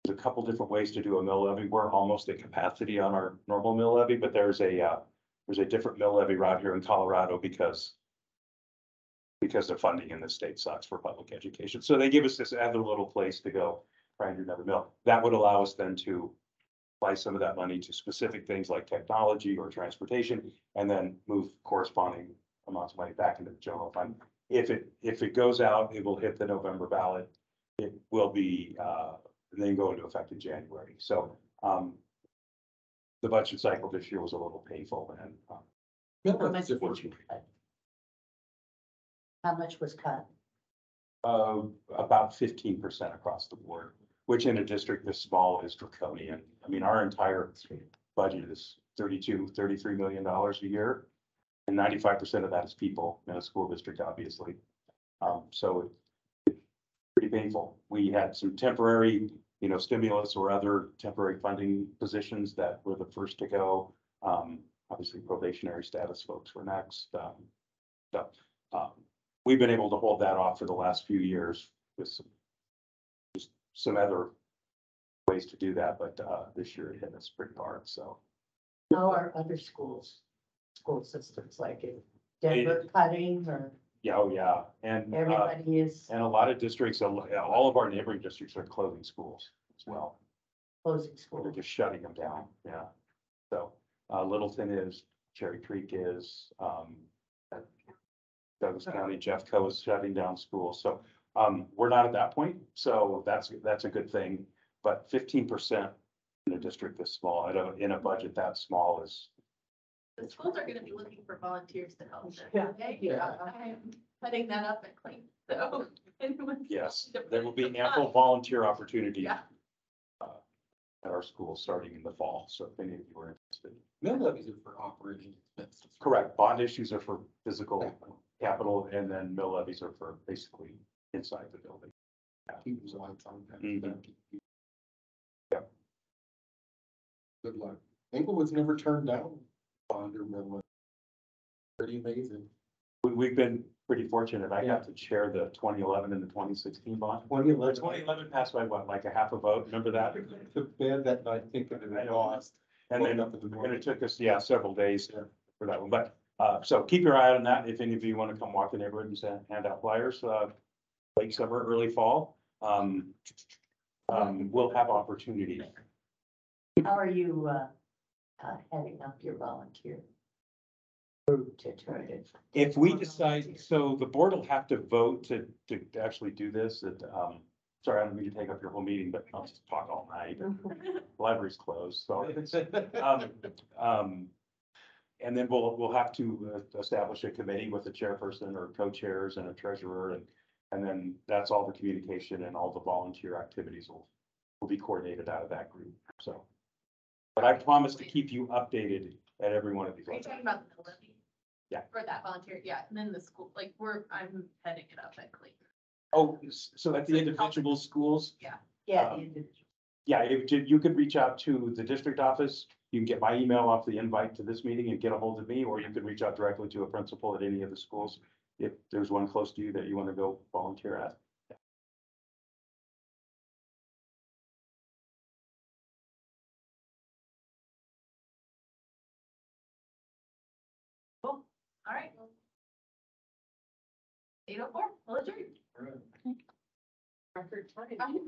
there's a couple different ways to do a mill levy. We're almost at capacity on our normal mill levy, but there's a, uh, there's a different mill levy route here in Colorado because because the funding in the state sucks for public education. So they give us this other little place to go, try and do another mill. That would allow us then to apply some of that money to specific things like technology or transportation, and then move corresponding amounts of money back into the general fund. If it, if it goes out, it will hit the November ballot. It will be, uh, then go into effect in January. So, um, the budget cycle this year was a little painful and, um, How much did you cut? How much was cut? Uh, about fifteen percent across the board, which in a district this small is draconian. I mean, our entire budget is 32, 33 million dollars a year. And ninety-five percent of that is people in a school district, obviously. Um, so it's painful. We had some temporary, you know, stimulus or other temporary funding positions that were the first to go. Um, obviously probationary status folks were next. Um, so, um, we've been able to hold that off for the last few years with some just some other ways to do that, but, uh, this year it hit us pretty hard, so. How are other schools, school systems like in Denver cutting or Yeah, oh, yeah, and, uh, everybody is and a lot of districts, a all of our neighboring districts are closing schools as well. closing schools. They're schools? just shutting them down, yeah. So, uh, Littleton is, Cherry Creek is, um, Douglas County, Jeffco is shutting down schools, so, um, we're not at that point, so that's, that's a good thing. But fifteen percent in a district this small, I don't, in a budget that small is, The schools are gonna be looking for volunteers to help them. Yeah. okay? Yeah. I'm Putting that up at Clayton, so. anyone- yes, there will be ample volunteer opportunity. Yeah. uh, At our school starting in the fall, so if any of you are interested. Mill levies are for operating expenses. Correct, bond issues are for physical capital and then mill levies are for basically inside the building. Keep the lights on. Mhm. Yep. Good luck. Englewood's never turned down bond or mill. Pretty amazing. We, we've been pretty fortunate. I got to chair the twenty eleven and the twenty sixteen bond. Twenty The eleven, twenty eleven passed by what, like a half a vote, remember that? the bed that night thinking I it know. lost. And then, Woke up in the and morning. it took us, yeah, several days for that one, but, uh, so keep your eye on that. If any of you want to come walk the neighborhood and send, hand out flyers, uh, late summer, early fall, um, um, we'll have opportunity. How are you, uh, uh, heading up your volunteer? Group to try to, If we decide, so the board will have to vote to, to actually do this, and, um, sorry, I don't mean to take up your whole meeting, but I'll just talk all night. The Library's closed, so. Um, um, and then we'll, we'll have to uh, establish a committee with a chairperson or co-chairs and a treasurer and, and then that's all the communication and all the volunteer activities will, will be coordinated out of that group, so. But I promise to keep you updated at every one of these. Are you talking about the levy? Yeah. For that volunteer, yeah, and then the school, like, we're, I'm heading it up at Clayton. Oh, s- so at the individual schools, yeah, Um, the individual. yeah, if you- you could reach out to the district office. You can get my email off the invite to this meeting and get a hold of me, or you could reach out directly to a principal at any of the schools. If there's one close to you that you want to go volunteer at. Oh four, well, adjourned. Record time.